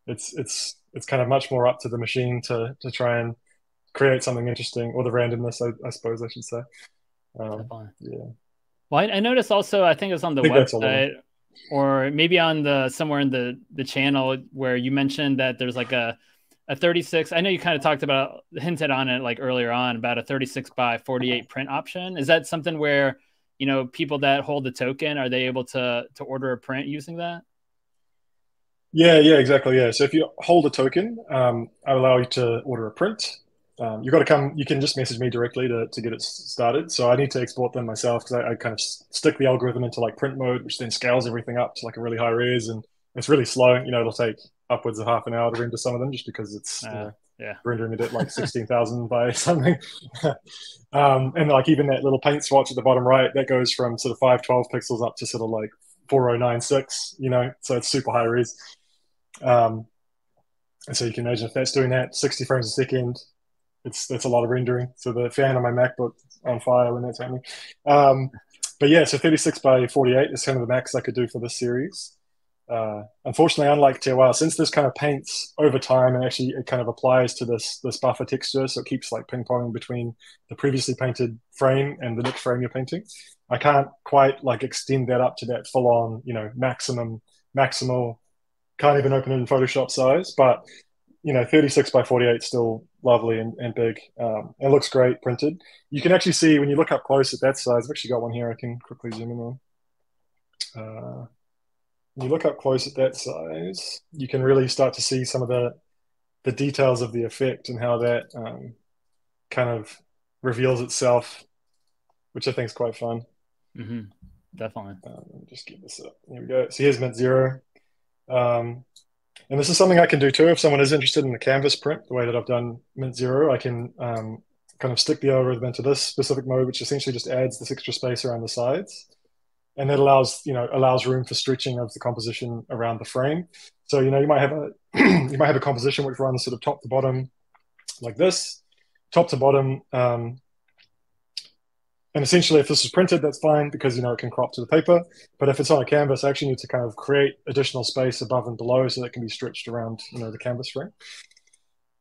it's it's it's kind of much more up to the machine to to try and create something interesting, or the randomness, I, I suppose I should say. Um, yeah. Well, I, I, noticed also. I think it was on the website, or maybe on the somewhere in the the channel where you mentioned that there's like a a 36 i know you kind of talked about hinted on it like earlier on about a 36 by 48 print option. Is that something where you know people that hold the token are they able to to order a print using that? Yeah yeah exactly yeah. So if you hold a token um, i allow you to order a print. Um, you've got to come you can just message me directly to, to get it started. So i need to export them myself because I, I, kind of stick the algorithm into like print mode which then scales everything up to like a really high res and it's really slow you know it'll take upwards of half an hour to render some of them just because it's uh, you know, yeah. rendering it at like 16,000 by something. um, and like even that little paint swatch at the bottom right, that goes from sort of 512 pixels up to sort of like 4096, you know, so it's super high res. Um, and so you can imagine if that's doing that 60 frames a second, it's that's a lot of rendering. So the fan on my MacBook on fire when that's happening. Um, but yeah, so 36 by 48 is kind of the max I could do for this series uh, unfortunately, unlike TOR, since this kind of paints over time and actually it kind of applies to this this buffer texture, so it keeps like ping ponging between the previously painted frame and the next frame you're painting. I can't quite like extend that up to that full on, you know, maximum maximal. Can't even open it in Photoshop size, but you know, 36 by 48 still lovely and, and big. Um, it looks great printed. You can actually see when you look up close at that size. I've actually got one here. I can quickly zoom in on. Uh, you look up close at that size, you can really start to see some of the the details of the effect and how that um, kind of reveals itself, which I think is quite fun. Mm-hmm. Definitely. Um, let me just get this up. Here we go. So here's Mint Zero. Um, and this is something I can do too. If someone is interested in the canvas print, the way that I've done Mint Zero, I can um, kind of stick the algorithm into this specific mode, which essentially just adds this extra space around the sides and that allows you know allows room for stretching of the composition around the frame. So you know you might have a you might have a composition which runs sort of top to bottom like this, top to bottom. Um, and essentially, if this is printed, that's fine because you know it can crop to the paper. But if it's on a canvas, I actually need to kind of create additional space above and below so that it can be stretched around you know the canvas frame.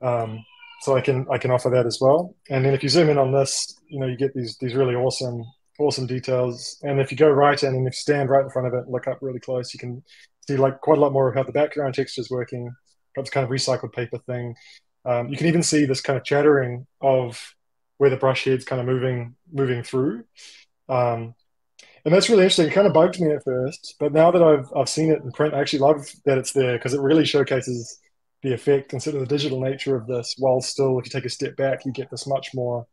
Um, so I can I can offer that as well. And then if you zoom in on this, you know you get these these really awesome awesome details. And if you go right in and if you stand right in front of it and look up really close, you can see like quite a lot more of how the background texture is working. This kind of recycled paper thing. Um, you can even see this kind of chattering of where the brush head's kind of moving moving through. Um, and that's really interesting. It kind of bugged me at first, but now that I've I've seen it in print, I actually love that it's there because it really showcases the effect and sort of the digital nature of this. While still, if you take a step back, you get this much more,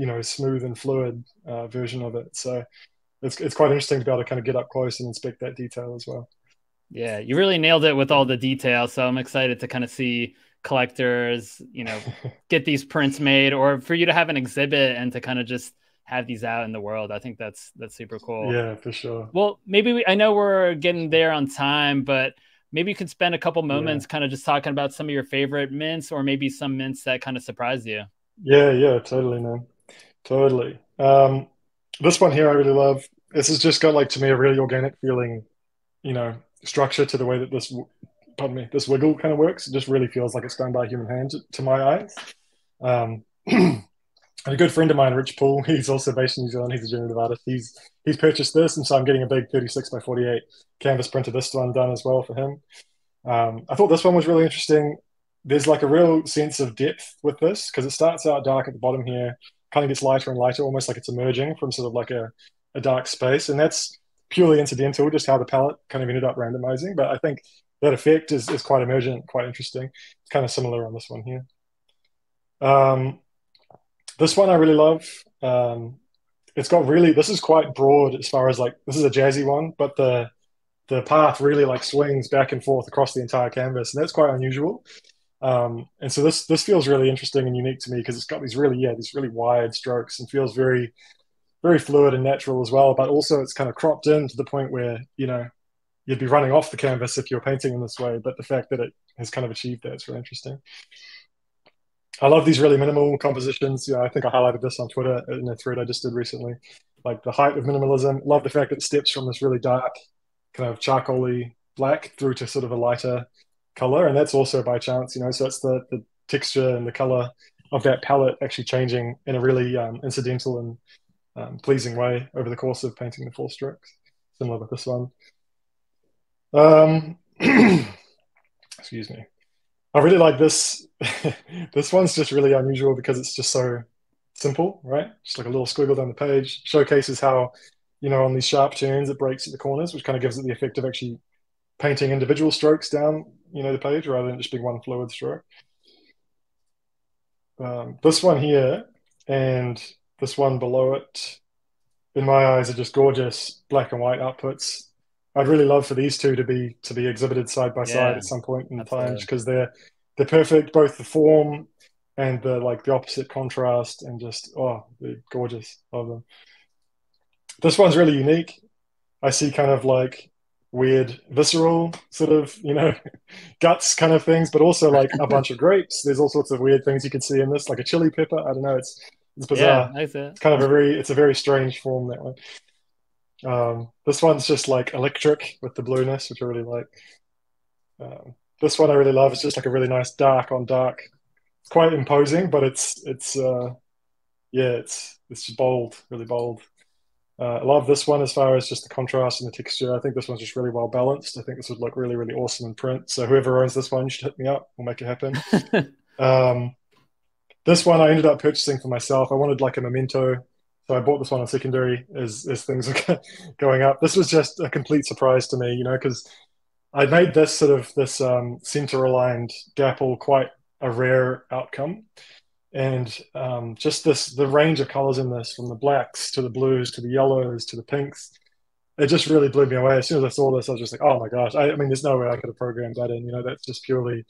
you know, smooth and fluid uh, version of it. So it's it's quite interesting to be able to kind of get up close and inspect that detail as well. Yeah, you really nailed it with all the details. So I'm excited to kind of see collectors, you know, get these prints made, or for you to have an exhibit and to kind of just have these out in the world. I think that's that's super cool. Yeah, for sure. Well, maybe we, I know we're getting there on time, but maybe you could spend a couple moments yeah. kind of just talking about some of your favorite mints or maybe some mints that kind of surprised you. Yeah, yeah, totally, man. Totally. Um, this one here I really love. This has just got like to me a really organic feeling, you know, structure to the way that this pardon me, this wiggle kind of works. It just really feels like it's done by a human hand to, my eyes. Um, a good friend of mine, Rich Poole, he's also based in New Zealand. He's a generative artist. He's he's purchased this, and so I'm getting a big 36 by 48 canvas print of this one done as well for him. Um, I thought this one was really interesting. There's like a real sense of depth with this because it starts out dark at the bottom here, kind of gets lighter and lighter, almost like it's emerging from sort of like a, a dark space, and that's purely incidental, just how the palette kind of ended up randomizing. But I think that effect is, is quite emergent, quite interesting. It's kind of similar on this one here. Um, this one I really love. Um, it's got really this is quite broad as far as like this is a jazzy one, but the the path really like swings back and forth across the entire canvas, and that's quite unusual. Um, and so this this feels really interesting and unique to me because it's got these really yeah these really wide strokes and feels very very fluid and natural as well. But also it's kind of cropped in to the point where you know you'd be running off the canvas if you're painting in this way. But the fact that it has kind of achieved that is really interesting. I love these really minimal compositions. Yeah, I think I highlighted this on Twitter in a thread I just did recently. Like the height of minimalism. Love the fact that it steps from this really dark, kind of charcoaly black through to sort of a lighter color, and that's also by chance. You know, so it's the the texture and the color of that palette actually changing in a really um, incidental and um, pleasing way over the course of painting the four strokes. Similar with this one. Um, excuse me. I really like this. this one's just really unusual because it's just so simple, right? Just like a little squiggle down the page. Showcases how, you know, on these sharp turns, it breaks at the corners, which kind of gives it the effect of actually painting individual strokes down, you know, the page rather than just being one fluid stroke. Um, this one here and this one below it, in my eyes, are just gorgeous black and white outputs I'd really love for these two to be to be exhibited side by yeah, side at some point in time because they're they're perfect, both the form and the like the opposite contrast, and just oh, they're gorgeous. Love them. This one's really unique. I see kind of like weird visceral sort of you know guts kind of things, but also like a bunch of grapes. There's all sorts of weird things you could see in this, like a chili pepper. I don't know. It's it's bizarre. Yeah, it's kind of a very it's a very strange form that one. Um, this one's just like electric with the blueness, which I really like. Um, this one I really love. It's just like a really nice dark on dark. It's quite imposing, but it's it's uh, yeah, it's it's bold, really bold. Uh, I love this one as far as just the contrast and the texture. I think this one's just really well balanced. I think this would look really, really awesome in print. So whoever owns this one, you should hit me up. We'll make it happen. um, this one I ended up purchasing for myself. I wanted like a memento so I bought this one on secondary as as things were going up. This was just a complete surprise to me, you know, because I made this sort of this um, center aligned dapple quite a rare outcome, and um, just this the range of colors in this, from the blacks to the blues to the yellows to the pinks, it just really blew me away. As soon as I saw this, I was just like, oh my gosh! I, I mean, there's no way I could have programmed that in. You know, that's just purely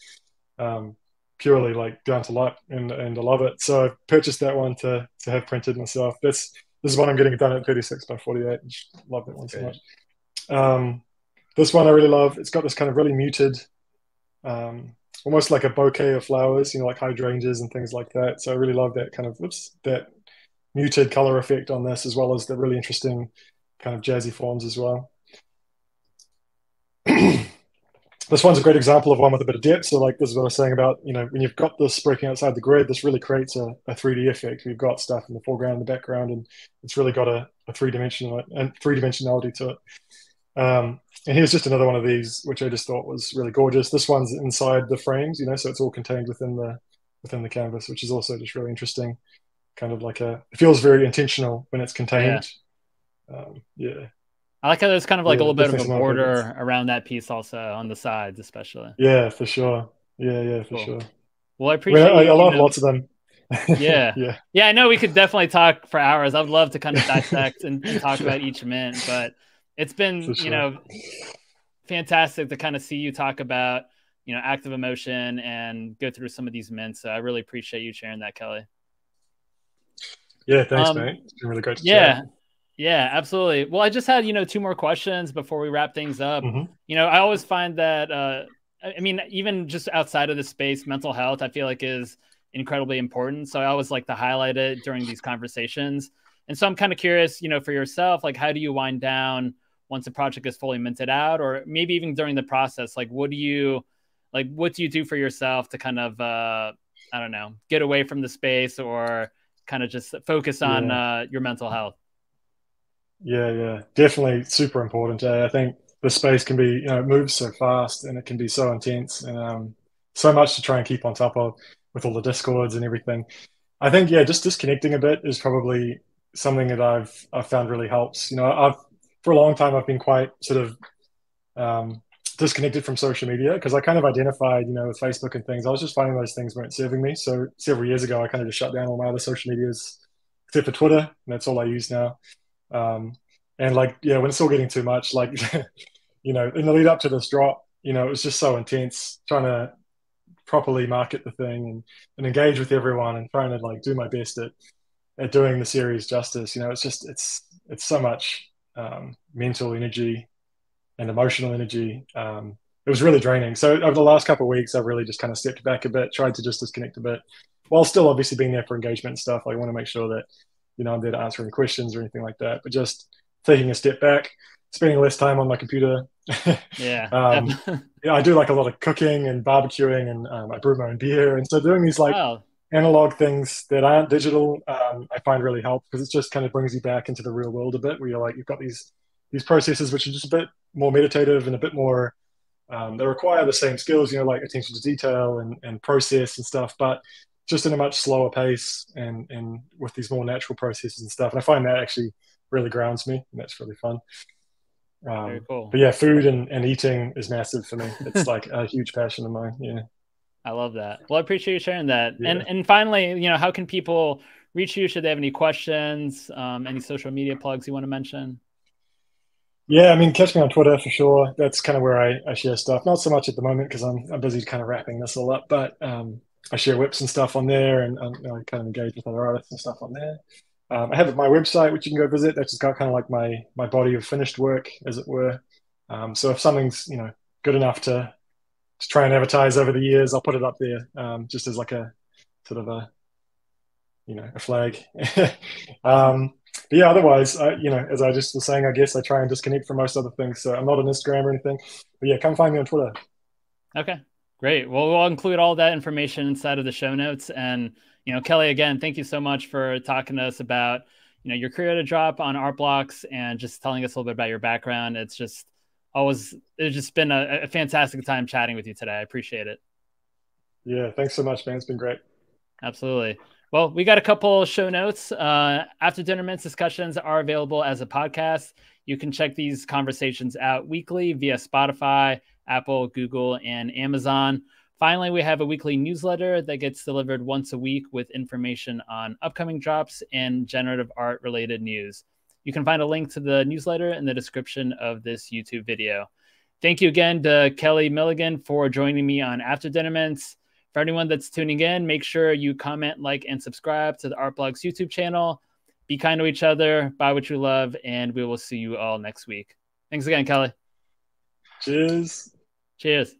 um, purely like down to luck and and I love it. So I purchased that one to to have printed myself. This this is one I'm getting done at 36 by 48. Love that one so much. Um, this one I really love. It's got this kind of really muted, um, almost like a bouquet of flowers, you know, like hydrangeas and things like that. So I really love that kind of oops, that muted color effect on this, as well as the really interesting kind of jazzy forms as well. this one's a great example of one with a bit of depth. So like this is what I was saying about, you know, when you've got this breaking outside the grid, this really creates a, a 3D effect. We've got stuff in the foreground and the background, and it's really got a, a three dimensional and three dimensionality to it. Um, and here's just another one of these, which I just thought was really gorgeous. This one's inside the frames, you know, so it's all contained within the within the canvas, which is also just really interesting. Kind of like a, it feels very intentional when it's contained. Yeah, um, yeah I like how there's kind of like yeah, a little bit of a border around that piece also on the sides, especially. Yeah, for sure. Yeah, yeah, for cool. sure. Well, I appreciate. I, mean, I, I love know, lots of them. yeah, yeah, yeah. I know we could definitely talk for hours. I would love to kind of dissect and, and, talk about each mint, but it's been sure. you know fantastic to kind of see you talk about you know Act of Emotion and go through some of these mints. So I really appreciate you sharing that, Kelly. Yeah, thanks, um, mate. It's been really great. yeah. Yeah, absolutely. Well, I just had, you know, two more questions before we wrap things up. Mm-hmm. You know, I always find that uh I mean, even just outside of the space, mental health, I feel like is incredibly important. So I always like to highlight it during these conversations. And so I'm kind of curious, you know, for yourself, like how do you wind down once a project is fully minted out, or maybe even during the process? Like, what do you like? What do you do for yourself to kind of, uh, I don't know, get away from the space or kind of just focus on yeah. uh, your mental health? Yeah, yeah, definitely super important. I think the space can be, you know, it moves so fast and it can be so intense and um, so much to try and keep on top of with all the discords and everything. I think yeah, just disconnecting a bit is probably something that I've I've found really helps. You know, I've for a long time I've been quite sort of um, disconnected from social media because I kind of identified, you know, with Facebook and things. I was just finding those things weren't serving me. So several years ago, I kind of just shut down all my other social medias except for Twitter, and that's all I use now. Um, and like, yeah, when it's all getting too much, like, you know, in the lead up to this drop, you know, it was just so intense trying to properly market the thing and, and engage with everyone and trying to like do my best at, at doing the series justice. You know, it's just, it's, it's so much um, mental energy and emotional energy. Um, it was really draining. So over the last couple of weeks, I've really just kind of stepped back a bit, tried to just disconnect a bit, while still obviously being there for engagement and stuff. I want to make sure that you know I'm there to answer any questions or anything like that. But just taking a step back, spending less time on my computer. yeah. um, yeah, I do like a lot of cooking and barbecuing, and um, I brew my own beer, and so doing these like wow. Analog things that aren't digital, um, I find really help because it just kind of brings you back into the real world a bit, where you're like you've got these these processes which are just a bit more meditative and a bit more. Um, they require the same skills, you know, like attention to detail and, and process and stuff, but just in a much slower pace and and with these more natural processes and stuff. And I find that actually really grounds me, and that's really fun. Um, Very cool. But yeah, food and, and eating is massive for me. It's like a huge passion of mine. Yeah. I love that. Well, I appreciate you sharing that. Yeah. And and finally, you know, how can people reach you? Should they have any questions? Um, any social media plugs you want to mention? Yeah, I mean, catch me on Twitter for sure. That's kind of where I, I share stuff. Not so much at the moment because I'm, I'm busy kind of wrapping this all up, but um, I share WIPs and stuff on there and you know, I kind of engage with other artists and stuff on there. Um, I have my website, which you can go visit. That's just got kind of like my my body of finished work, as it were. Um, so if something's you know good enough to to try and advertise over the years, I'll put it up there um, just as like a sort of a you know a flag. um, but yeah, otherwise, I, you know, as I just was saying, I guess I try and disconnect from most other things. So I'm not on Instagram or anything. But yeah, come find me on Twitter. Okay, great. Well, we'll include all that information inside of the show notes and you know, Kelly, again, thank you so much for talking to us about, you know, your career to drop on Art Blocks and just telling us a little bit about your background. It's just always, it's just been a, a fantastic time chatting with you today. I appreciate it. Yeah, thanks so much, man. It's been great. Absolutely. Well, we got a couple show notes. Uh, After Dinner Mints discussions are available as a podcast. You can check these conversations out weekly via Spotify, Apple, Google, and Amazon. Finally, we have a weekly newsletter that gets delivered once a week with information on upcoming drops and generative art related news. You can find a link to the newsletter in the description of this YouTube video. Thank you again to Kelly Milligan for joining me on After Dinner Mints. For anyone that's tuning in, make sure you comment, like, and subscribe to the Art Blocks YouTube channel. Be kind to each other, buy what you love, and we will see you all next week. Thanks again, Kelly. Cheers. Cheers.